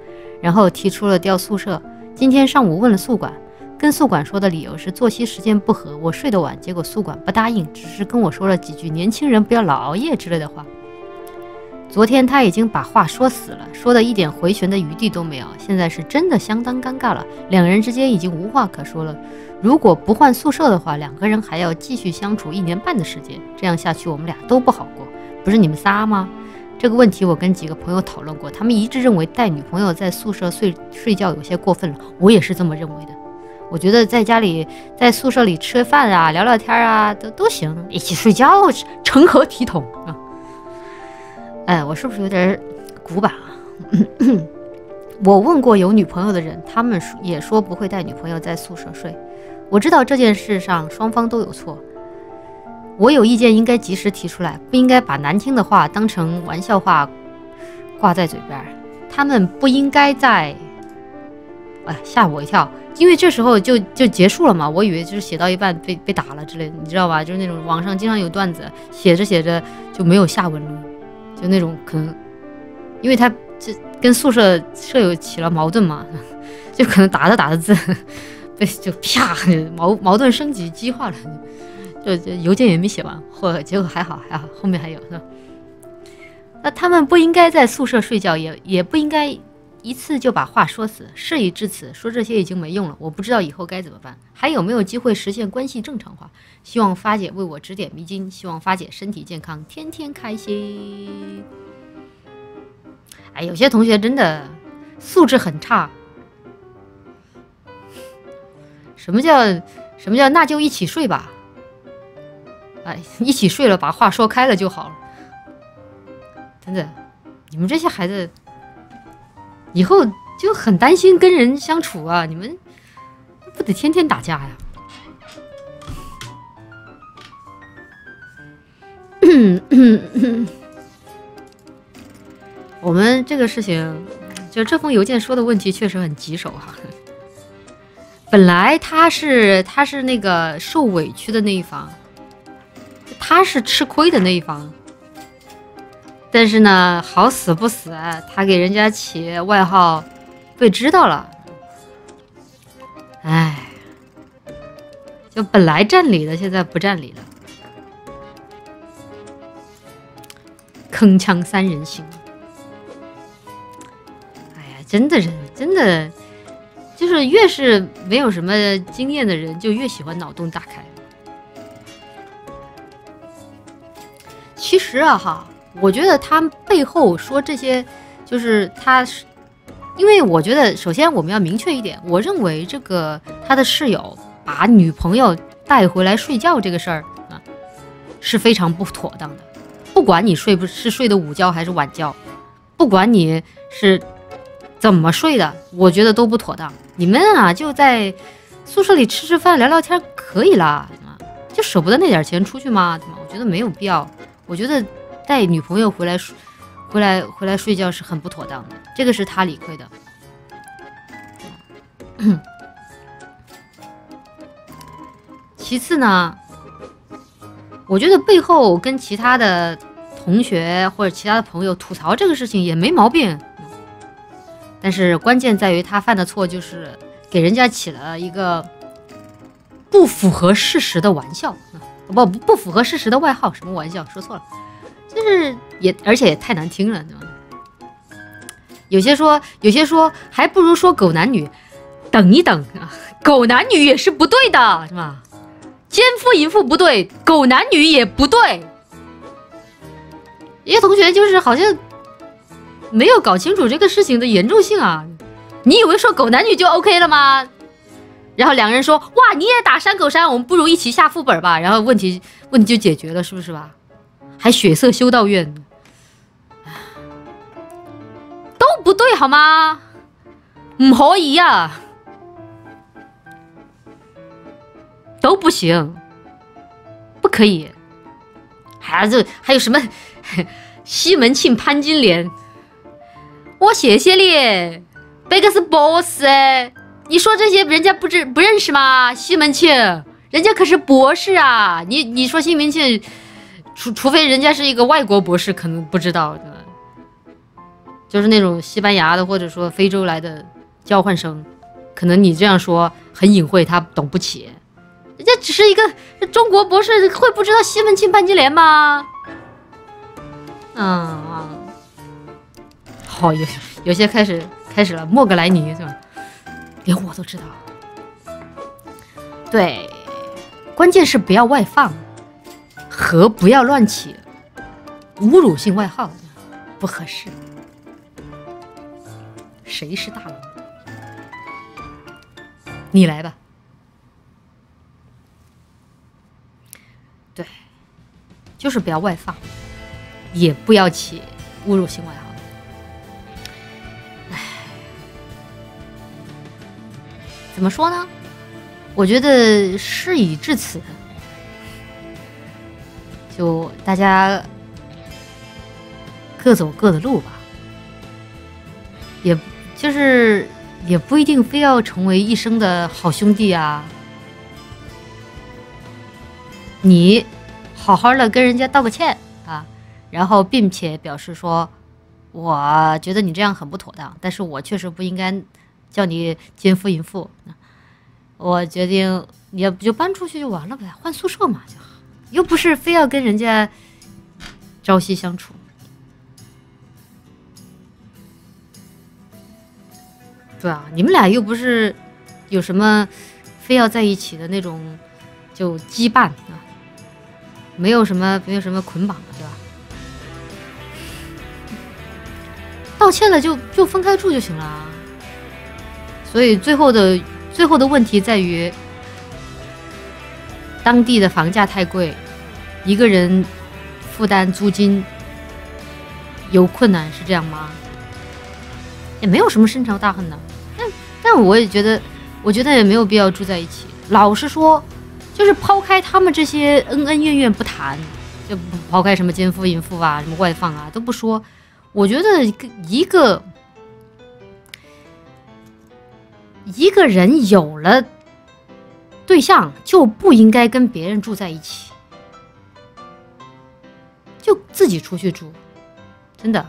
然后提出了调宿舍。今天上午问了宿管，跟宿管说的理由是作息时间不合，我睡得晚，结果宿管不答应，只是跟我说了几句“年轻人不要老熬夜”之类的话。昨天他已经把话说死了，说的一点回旋的余地都没有。现在是真的相当尴尬了，两个人之间已经无话可说了。如果不换宿舍的话，两个人还要继续相处一年半的时间，这样下去我们俩都不好过。不是你们仨吗？这个问题我跟几个朋友讨论过，他们一致认为带女朋友在宿舍睡睡觉有些过分了。我也是这么认为的。我觉得在家里在宿舍里吃饭啊、聊聊天啊都都行，一起睡觉成何体统啊？哎，我是不是有点古板啊？我问过有女朋友的人，他们也说不会带女朋友在宿舍睡。我知道这件事上双方都有错，我有意见应该及时提出来，不应该把难听的话当成玩笑话挂在嘴边。他们不应该在……哎，吓我一跳，因为这时候就就结束了嘛，我以为就是写到一半被被打了之类的，你知道吧？就是那种网上经常有段子，写着写着就没有下文了。就那种可能，因为他这跟宿舍舍友起了矛盾嘛，就可能打着打着字，被就啪矛矛盾升级激化了，就就邮件也没写完，或结果还好还好，后面还有是吧？那他们不应该在宿舍睡觉，也也不应该一次就把话说死。事已至此，说这些已经没用了。我不知道以后该怎么办，还有没有机会实现关系正常化？希望发姐为我指点迷津，希望发姐身体健康，天天开心。哎，有些同学真的素质很差。什么叫什么叫那就一起睡吧？哎，一起睡了，把话说开了就好了。真的，你们这些孩子以后就很担心跟人相处啊！你们不得天天打架呀？我们这个事情就这封邮件说的问题确实很棘手哈。本来他是他是那个受委屈的那一方，他是吃亏的那一方，但是呢，好死不死，他给人家起外号被知道了，哎，就本来占理的，现在不占理了，铿锵三人行。哎呀，真的人真的。就是越是没有什么经验的人，就越喜欢脑洞大开。其实啊，哈，我觉得他背后说这些，就是他是，因为我觉得首先我们要明确一点，我认为这个他的室友把女朋友带回来睡觉这个事儿啊，是非常不妥当的。不管你睡不是睡的午觉还是晚觉，不管你是。怎么睡的？我觉得都不妥当。你们啊，就在宿舍里吃吃饭、聊聊天可以啦，就舍不得那点钱出去吗？我觉得没有必要。我觉得带女朋友回来睡、回来回来睡觉是很不妥当的，这个是他理亏的。其次呢，我觉得背后跟其他的同学或者其他的朋友吐槽这个事情也没毛病。但是关键在于他犯的错就是给人家起了一个不符合事实的玩笑，不不不符合事实的外号，什么玩笑？说错了，就是也而且也太难听了，对吧？有些说有些说还不如说狗男女，等一等啊，狗男女也是不对的，是吧？奸夫淫妇不对，狗男女也不对。一些同学就是好像。没有搞清楚这个事情的严重性啊！你以为说狗男女就 OK 了吗？然后两个人说：“哇，你也打山狗山，我们不如一起下副本吧。”然后问题问题就解决了，是不是吧？还血色修道院，都不对好吗？唔可以呀，都不行，不可以。还这还有什么西门庆、潘金莲？我谢谢你，这个是博士！你说这些人家不知不认识吗？西门庆，人家可是博士啊！你你说西门庆，除除非人家是一个外国博士，可能不知道的，就是那种西班牙的或者说非洲来的交换生，可能你这样说很隐晦，他懂不起。人家只是一个中国博士，会不知道西门庆、潘金莲吗？嗯。好，有有些开始开始了，莫格莱尼是吧？连我都知道。对，关键是不要外放，和不要乱起侮辱性外号，不合适。谁是大佬？你来吧。对，就是不要外放，也不要起侮辱性外号。怎么说呢？我觉得事已至此，就大家各走各的路吧。也就是也不一定非要成为一生的好兄弟啊。你好好的跟人家道个歉啊，然后并且表示说，我觉得你这样很不妥当，但是我确实不应该。叫你奸夫淫妇，我决定，你要不就搬出去就完了呗，换宿舍嘛就好，又不是非要跟人家朝夕相处，对啊，你们俩又不是有什么非要在一起的那种就羁绊啊，没有什么没有什么捆绑的，对吧？道歉了就就分开住就行了。所以最后的最后的问题在于，当地的房价太贵，一个人负担租金有困难，是这样吗？也没有什么深仇大恨的，但但我也觉得，我觉得也没有必要住在一起。老实说，就是抛开他们这些恩恩怨怨不谈，就抛开什么奸夫淫妇啊、什么外放啊都不说，我觉得一个一个一个人有了对象，就不应该跟别人住在一起，就自己出去住，真的。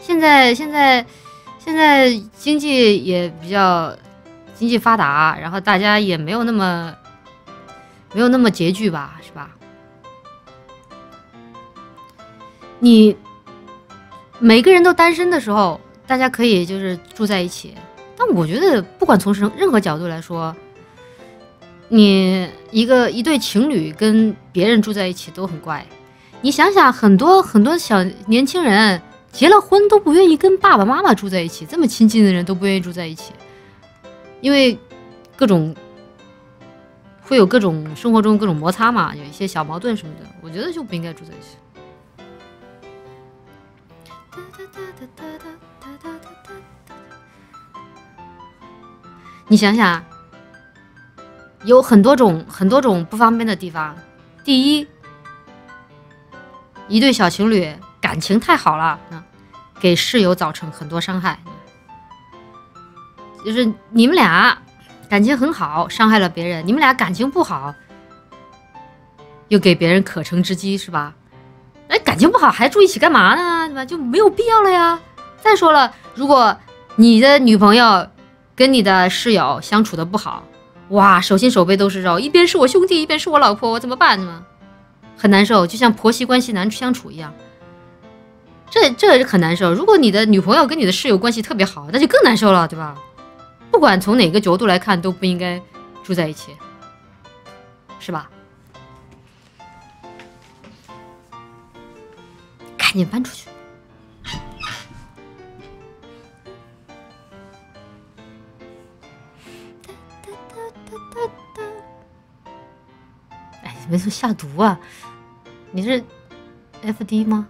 现在现在现在经济也比较经济发达，然后大家也没有那么没有那么拮据吧，是吧？你每个人都单身的时候，大家可以就是住在一起。但我觉得，不管从什任何角度来说，你一个一对情侣跟别人住在一起都很怪。你想想，很多很多小年轻人结了婚都不愿意跟爸爸妈妈住在一起，这么亲近的人都不愿意住在一起，因为各种会有各种生活中各种摩擦嘛，有一些小矛盾什么的。我觉得就不应该住在一起。你想想，有很多种很多种不方便的地方。第一，一对小情侣感情太好了，给室友造成很多伤害。就是你们俩感情很好，伤害了别人；你们俩感情不好，又给别人可乘之机，是吧？哎，感情不好还住一起干嘛呢？对吧？就没有必要了呀。再说了，如果你的女朋友跟你的室友相处的不好，哇，手心手背都是肉，一边是我兄弟，一边是我老婆，我怎么办呢？很难受，就像婆媳关系难相处一样。这这很难受。如果你的女朋友跟你的室友关系特别好，那就更难受了，对吧？不管从哪个角度来看，都不应该住在一起，是吧？赶紧搬出去！哎，没错，下毒啊！你是 F D 吗？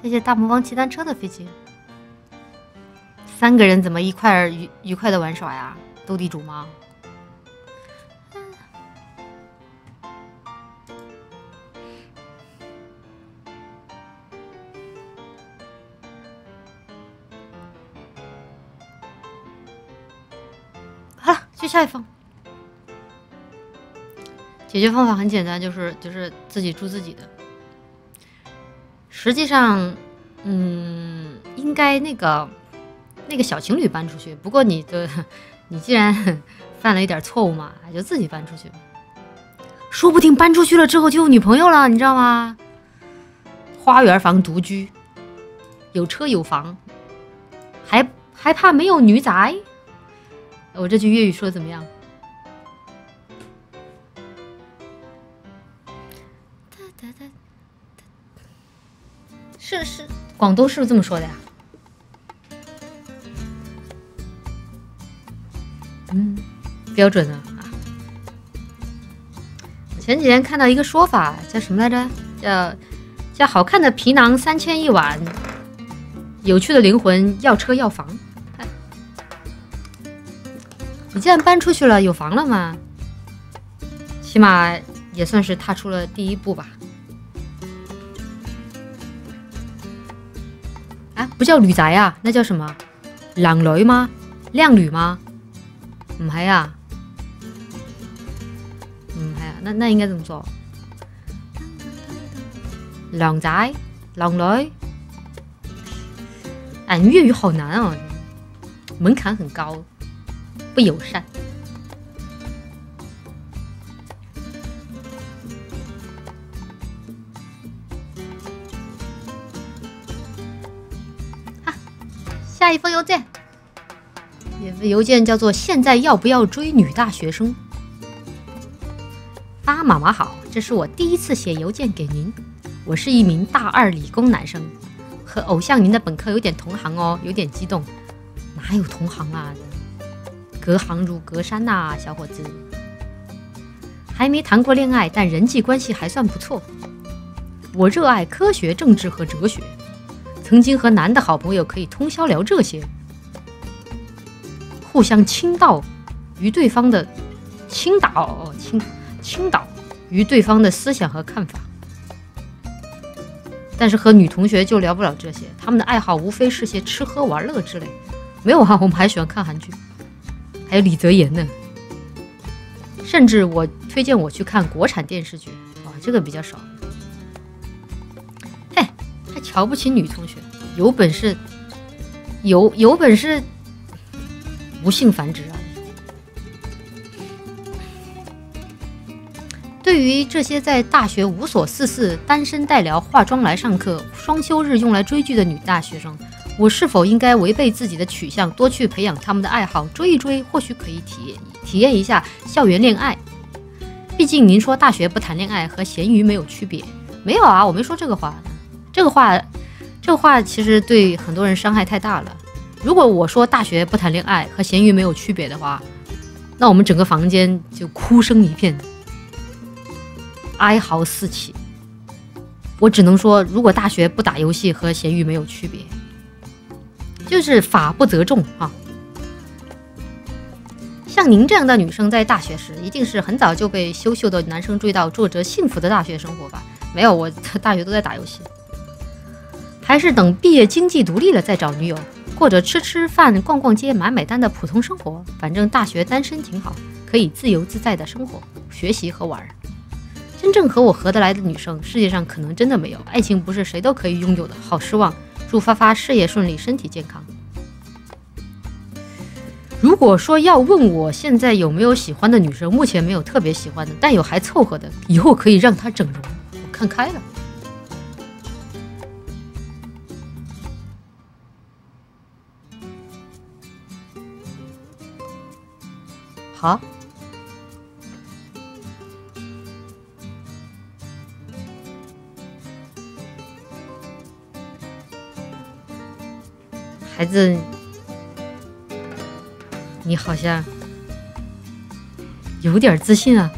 谢谢大魔王骑单车的飞机。三个人怎么一块儿愉愉快的玩耍呀？斗地主吗？好了，去下一封。解决方法很简单，就是就是自己住自己的。实际上，嗯，应该那个那个小情侣搬出去。不过你的，你既然犯了一点错误嘛，就自己搬出去。说不定搬出去了之后就有女朋友了，你知道吗？花园房独居，有车有房，还还怕没有女仔？我这句粤语说的怎么样？是是，广东是不是这么说的呀？嗯，标准的啊。前几天看到一个说法，叫什么来着？叫叫好看的皮囊三千一碗，有趣的灵魂要车要房。你既然搬出去了，有房了嘛，起码也算是踏出了第一步吧。不叫女宅啊，那叫什么？靓女吗？靓女吗？唔系啊，唔系啊，那那应该怎么做？靓仔、靓女？哎，粤语好难哦，门槛很高，不友善。一封邮件，邮件叫做“现在要不要追女大学生？”发妈妈好，这是我第一次写邮件给您。我是一名大二理工男生，和偶像您的本科有点同行哦，有点激动。哪有同行啊？隔行如隔山呐，小伙子。还没谈过恋爱，但人际关系还算不错。我热爱科学、政治和哲学。曾经和男的好朋友可以通宵聊这些，互相倾倒于对方的倾倒倾倾倒于对方的思想和看法。但是和女同学就聊不了这些，他们的爱好无非是些吃喝玩乐之类。没有啊，我们还喜欢看韩剧。还有李泽言呢。甚至我推荐我去看国产电视剧，哇，这个比较少。瞧不起女同学，有本事，有有本事，无性繁殖啊！对于这些在大学无所事事、单身待聊、化妆来上课、双休日用来追剧的女大学生，我是否应该违背自己的取向，多去培养他们的爱好，追一追，或许可以体验体验一下校园恋爱？毕竟您说大学不谈恋爱和咸鱼没有区别，没有啊，我没说这个话。这个话，这个话其实对很多人伤害太大了。如果我说大学不谈恋爱和咸鱼没有区别的话，那我们整个房间就哭声一片。哀嚎四起，我只能说，如果大学不打游戏和咸鱼没有区别，就是法不责众啊。像您这样的女生，在大学时一定是很早就被优秀的男生追到，过着幸福的大学生活吧？没有，我 大学都在打游戏，还是等毕业经济独立了再找女友，过着吃吃饭、逛逛街、买买单的普通生活。反正大学单身挺好，可以自由自在的生活、学习和玩。真正和我合得来的女生，世界上可能真的没有。爱情不是谁都可以拥有的。好失望，祝发发事业顺利，身体健康。如果说要问我现在有没有喜欢的女生，目前没有特别喜欢的，但有还凑合的，以后可以让她整容。我看开了。好。孩子，你好像有点自信啊。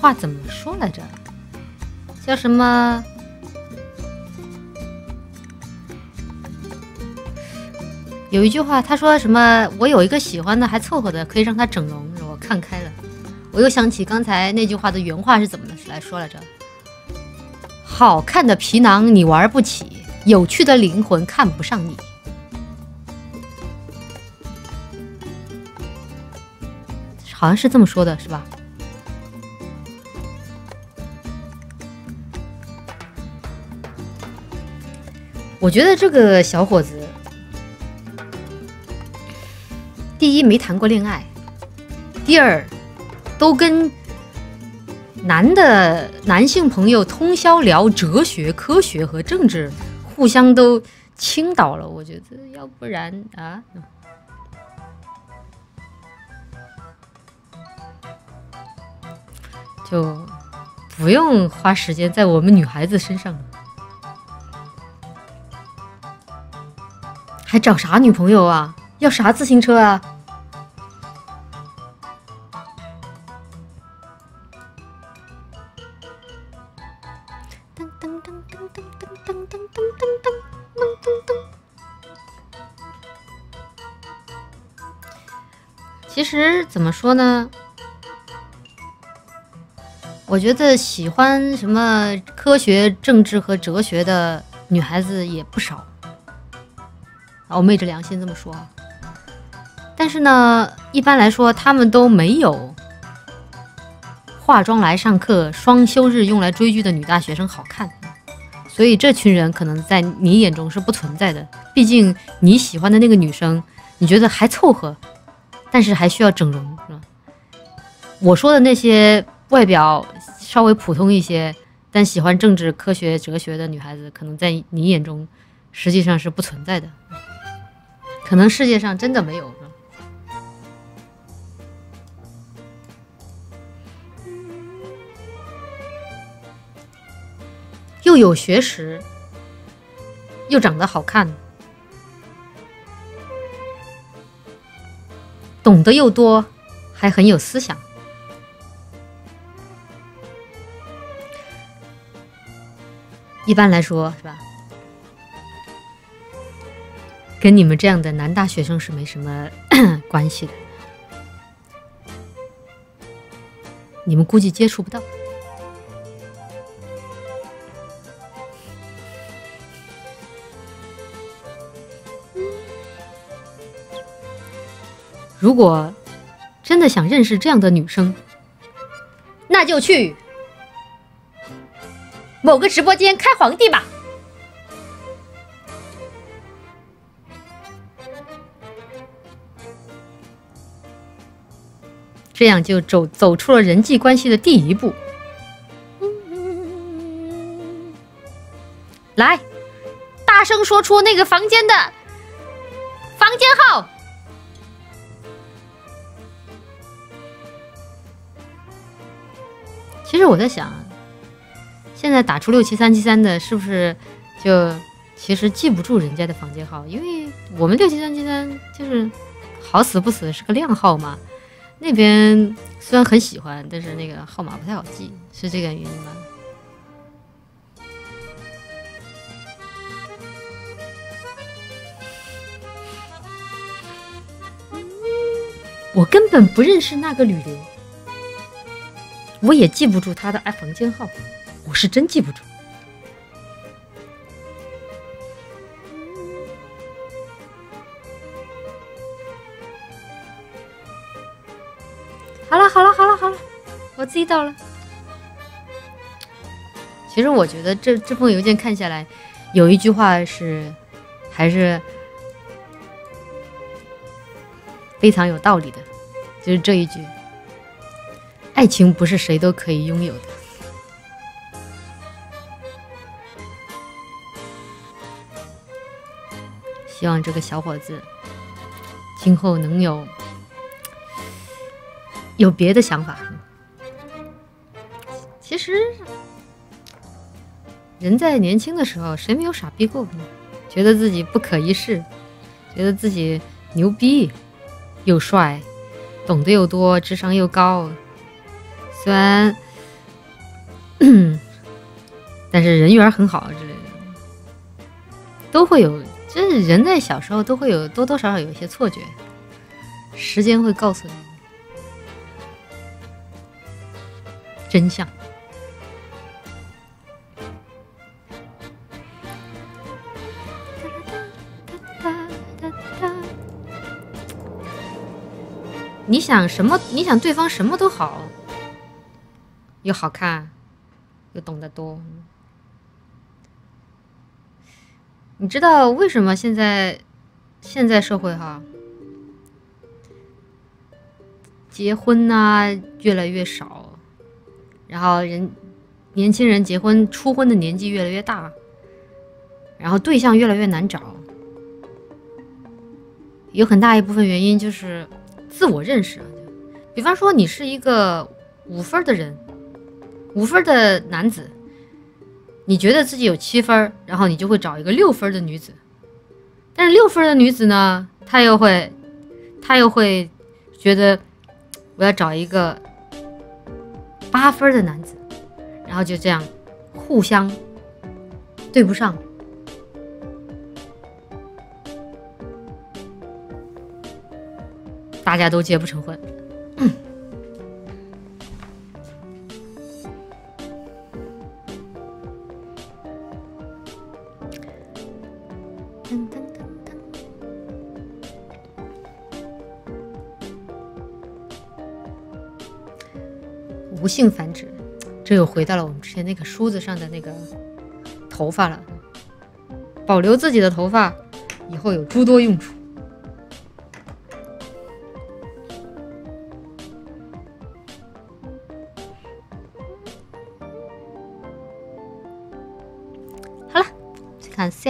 话怎么说来着？叫什么？有一句话，他说什么？我有一个喜欢的，还凑合的，可以让他整容。我看开了，我又想起刚才那句话的原话是怎么来说来着？好看的皮囊你玩不起，有趣的灵魂看不上你。好像是这么说的，是吧？我觉得这个小伙子。第一没谈过恋爱，第二都跟男的男性朋友通宵聊哲学、科学和政治，互相都倾倒了。我觉得要不然啊，就不用花时间在我们女孩子身上了，还找啥女朋友啊？要啥自行车啊？其实怎么说呢？我觉得喜欢什么科学、政治和哲学的女孩子也不少。我昧着良心这么说。但是呢，一般来说，他们都没有化妆来上课、双休日用来追剧的女大学生好看，所以这群人可能在你眼中是不存在的。毕竟你喜欢的那个女生，你觉得还凑合，但是还需要整容，是吧？我说的那些外表稍微普通一些，但喜欢政治、科学、哲学的女孩子，可能在你眼中实际上是不存在的。可能世界上真的没有。又有学识，又长得好看，懂得又多，还很有思想。一般来说，是吧？跟你们这样的男大学生是没什么 关系的。你们估计接触不到。如果真的想认识这样的女生，那就去某个直播间开皇帝吧。这样就走走出了人际关系的第一步。来，大声说出那个房间的房间号。其实我在想，现在打出六七三七三的，是不是就其实记不住人家的房间号？因为我们六七三七三就是好死不死是个靓号嘛。那边虽然很喜欢，但是那个号码不太好记，是这个原因吗？我根本不认识那个女的，我也记不住她的房间号，我是真记不住。我知道了。其实我觉得这这封邮件看下来，有一句话是还是非常有道理的，就是这一句：爱情不是谁都可以拥有的。希望这个小伙子今后能有。有别的想法。其实，人在年轻的时候，谁没有傻逼过？觉得自己不可一世，觉得自己牛逼，又帅，懂得又多，智商又高。虽然，但是人缘很好之类的，都会有。就是人在小时候都会有多多少少有一些错觉，时间会告诉你。真相。你想什么？你想对方什么都好，又好看，又懂得多。你知道为什么现在现在社会哈，结婚呐越来越少？然后人，年轻人结婚初婚的年纪越来越大，然后对象越来越难找，有很大一部分原因就是自我认识啊。比方说，你是一个五分的人，五分的男子，你觉得自己有七分，然后你就会找一个六分的女子，但是六分的女子呢，她又会，她又会觉得我要找一个。八分的男子，然后就这样互相对不上，大家都结不成婚。无性繁殖，这又回到了我们之前那个梳子上的那个头发了。保留自己的头发，以后有诸多用处。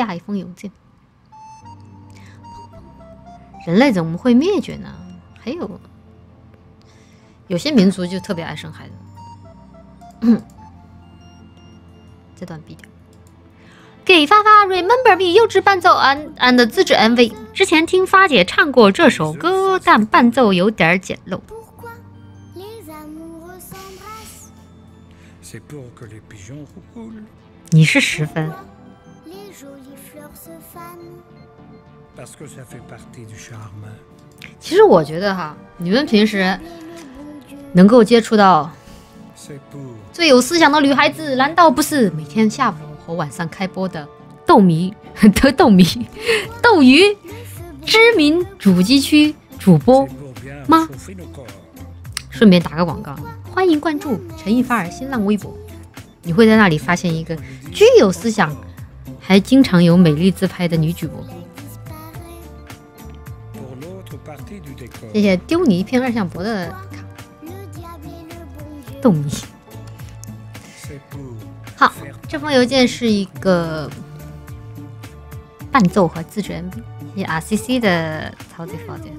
下一封邮件。人类怎么会灭绝呢？还有。有些民族就特别爱生孩子。这段 B 掉。给发发 Remember Me 幼稚伴奏 and and 自制 MV。之前听发姐唱过这首歌，但伴奏有点简陋。你是十分。其实我觉得哈，你们平时。能够接触到最有思想的女孩子，难道不是每天下午和晚上开播的豆迷的豆米 斗鱼知名主机区主播吗？顺便打个广告，欢迎关注陈一发儿新浪微博，你会在那里发现一个具有思想，还经常有美丽自拍的女主播。谢谢丢你一片二向箔的卡，逗你。好，这封邮件是一个伴奏和自制 MV，谢谢 RCC 的超级发件。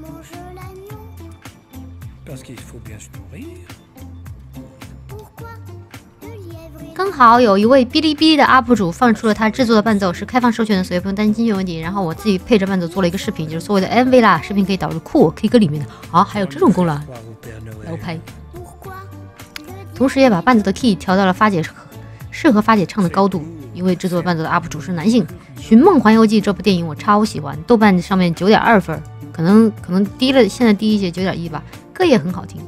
刚好有一位哔哩哔哩的 UP 主放出了他制作的伴奏，是开放授权的，所以不用担心侵权问题。然后我自己配着伴奏做了一个视频，就是所谓的 MV 啦，视频可以导入酷 K 歌里面的。啊，还有这种功能，来拍。同时也把伴奏的 key 调到了发姐适合发姐唱的高度。因为制作伴奏的 UP 主是男性，《寻梦环游记》这部电影我超喜欢，豆瓣上面九点二分，可能可能低了，现在低一些，九点一吧。歌也很好听。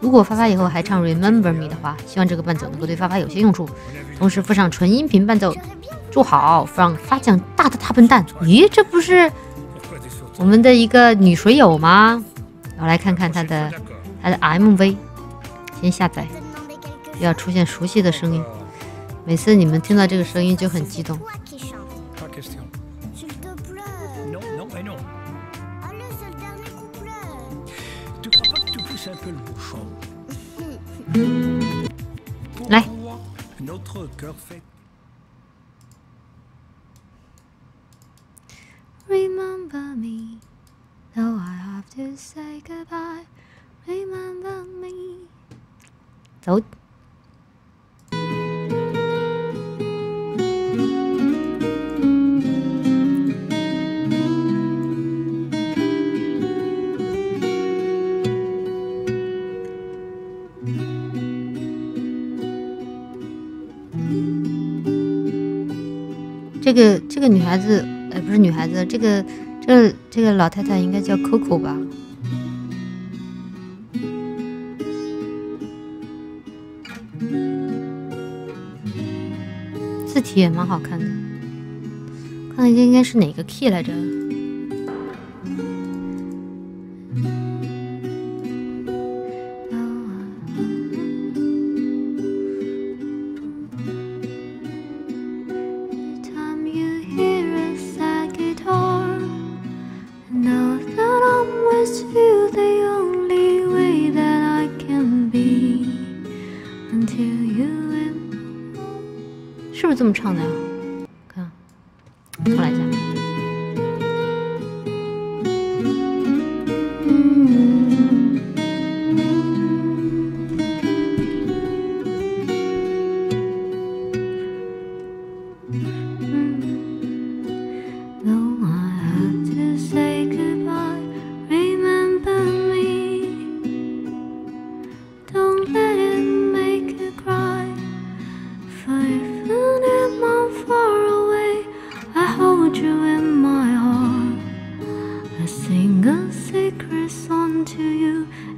如果发发以后还唱 Remember Me 的话，希望这个伴奏能够对发发有些用处。同时附上纯音频伴奏，祝好，from 发奖大的大笨蛋。咦，这不是我们的一个女水友吗？我来看看她的她的 MV，先下载，要出现熟悉的声音。每次你们听到这个声音就很激动。Remember me, though I have to say goodbye. Remember me. 走。这个这个女孩子，呃，不是女孩子，这个这个这个老太太应该叫 Coco 吧？字体也蛮好看的，看看这应该是哪个 key 来着？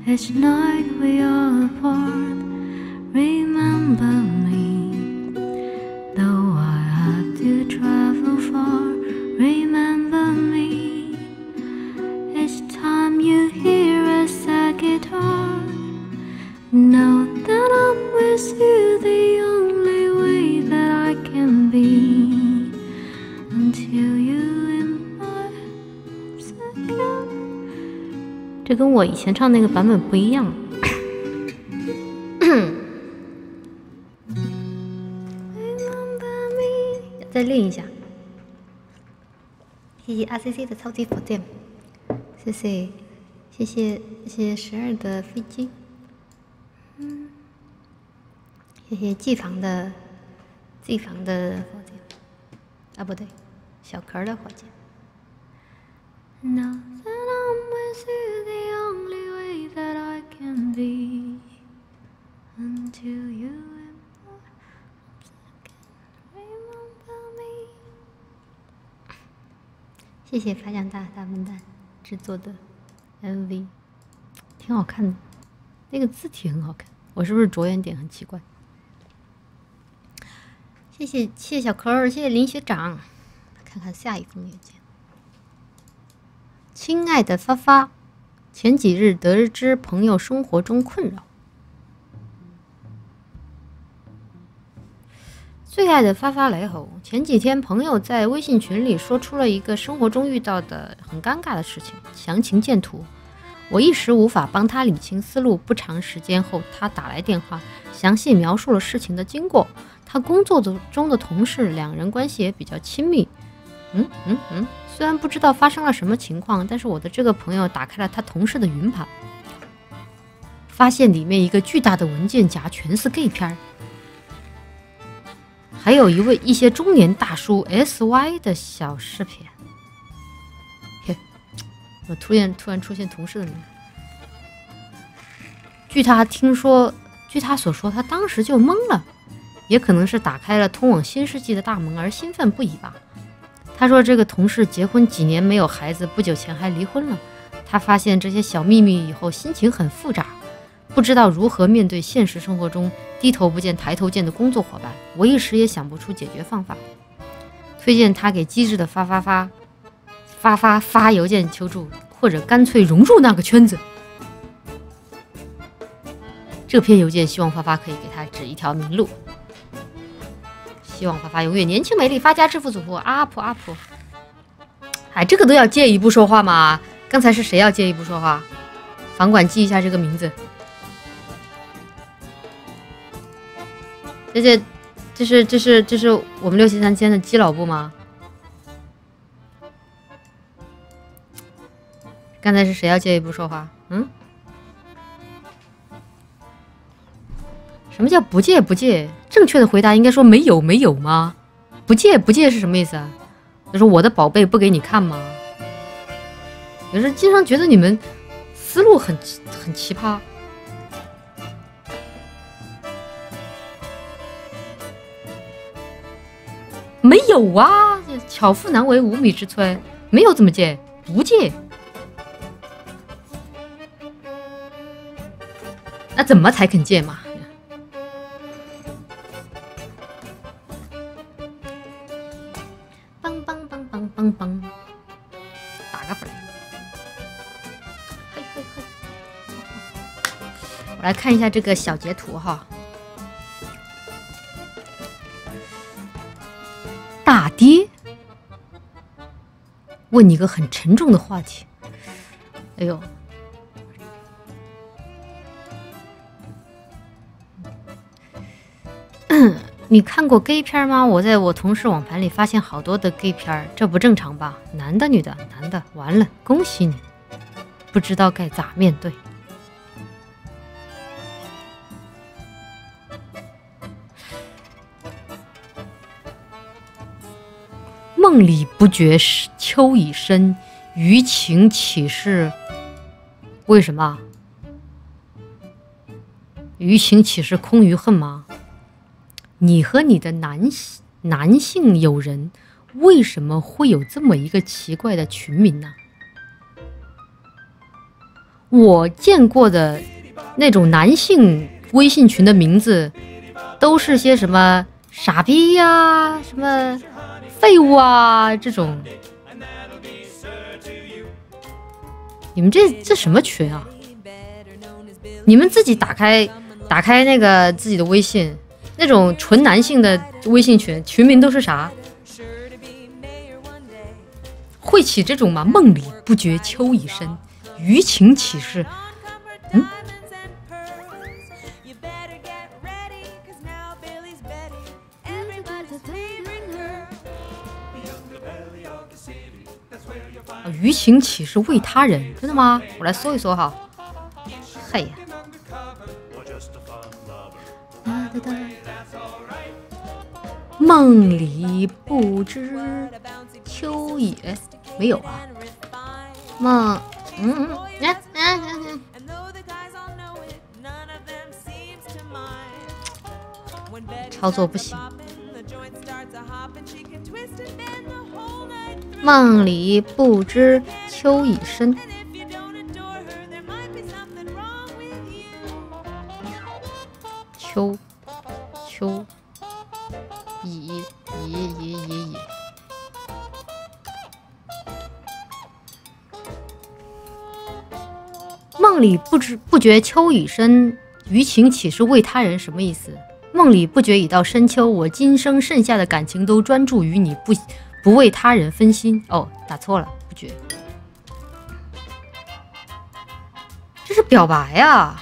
Each night we are apart, remember 我以前唱那个版本不一样，再练一下。谢谢 RCC 的超级火箭，谢谢谢谢谢谢十二的飞机，谢谢机房的机房的火箭，啊不对，小壳的火箭。To you and more 谢谢发奖大大笨蛋制作的 MV，挺好看的，那个字体很好看。我是不是着眼点很奇怪？谢谢谢谢小柯儿，谢谢林学长。看看下一封邮件。亲爱的发发，前几日得知朋友生活中困扰。最爱的发发雷猴，前几天朋友在微信群里说出了一个生活中遇到的很尴尬的事情，详情见图。我一时无法帮他理清思路，不长时间后，他打来电话，详细描述了事情的经过。他工作的中的同事，两人关系也比较亲密。嗯嗯嗯，虽然不知道发生了什么情况，但是我的这个朋友打开了他同事的云盘，发现里面一个巨大的文件夹全是 gay 片儿。还有一位一些中年大叔 S Y 的小视频，嘿，我突然突然出现同事的名字。据他听说，据他所说，他当时就懵了，也可能是打开了通往新世纪的大门而兴奋不已吧。他说，这个同事结婚几年没有孩子，不久前还离婚了。他发现这些小秘密以后，心情很复杂。不知道如何面对现实生活中低头不见抬头见的工作伙伴，我一时也想不出解决方法。推荐他给机智的发发发发发发邮件求助，或者干脆融入那个圈子。这篇邮件希望发发可以给他指一条明路。希望发发永远年轻美丽，发家致富，主播阿普阿普。哎，这个都要借一步说话吗？刚才是谁要借一步说话？房管记一下这个名字。这这，这是这是这是我们六七三千的基佬部吗？刚才是谁要借一步说话？嗯？什么叫不借不借？正确的回答应该说没有没有吗？不借不借是什么意思啊？就是我的宝贝不给你看吗？有时经常觉得你们思路很很奇葩。没有啊，巧妇难为无米之炊，没有怎么借，不借。那怎么才肯借嘛？梆梆梆梆梆梆，打个分。嘿嘿嘿，我来看一下这个小截图哈。爹，问你个很沉重的话题。哎呦，你看过 gay 片吗？我在我同事网盘里发现好多的 gay 片，这不正常吧？男的、女的，男的，完了，恭喜你，不知道该咋面对。梦里不觉秋已深，余情岂是？为什么？余情岂是空余恨吗？你和你的男男性友人，为什么会有这么一个奇怪的群名呢？我见过的那种男性微信群的名字，都是些什么傻逼呀，什么？废物啊！这种，你们这这什么群啊？你们自己打开打开那个自己的微信，那种纯男性的微信群，群名都是啥？会起这种吗？梦里不觉秋已深，余情岂是？嗯。余情岂是为他人？真的吗？我来搜一搜哈。嘿呀，梦里不知秋也没有啊。梦，嗯嗯，来来来来，操作不行。梦里不知秋已深，秋秋乙乙乙乙乙。梦里不知不觉秋已深，余情岂是为他人？什么意思？梦里不觉已到深秋，我今生剩下的感情都专注于你，不不为他人分心。哦，打错了，不觉。这是表白呀！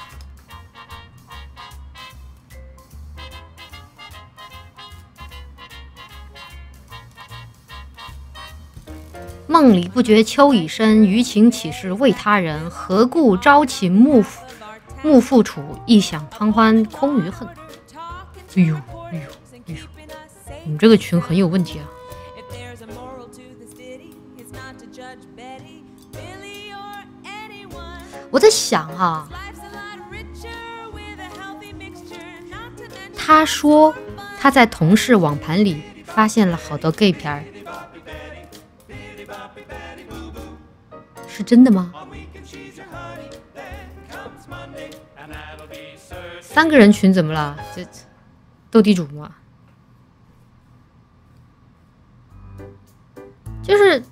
梦里不觉秋已深，余情岂是为他人？何故朝秦暮暮复楚，一想贪欢空余恨。哎呦哎呦哎呦！你们这个群很有问题啊！我在想啊，他说他在同事网盘里发现了好多 gay 片儿。是真的吗？三个人群怎么了？这斗地主吗？就是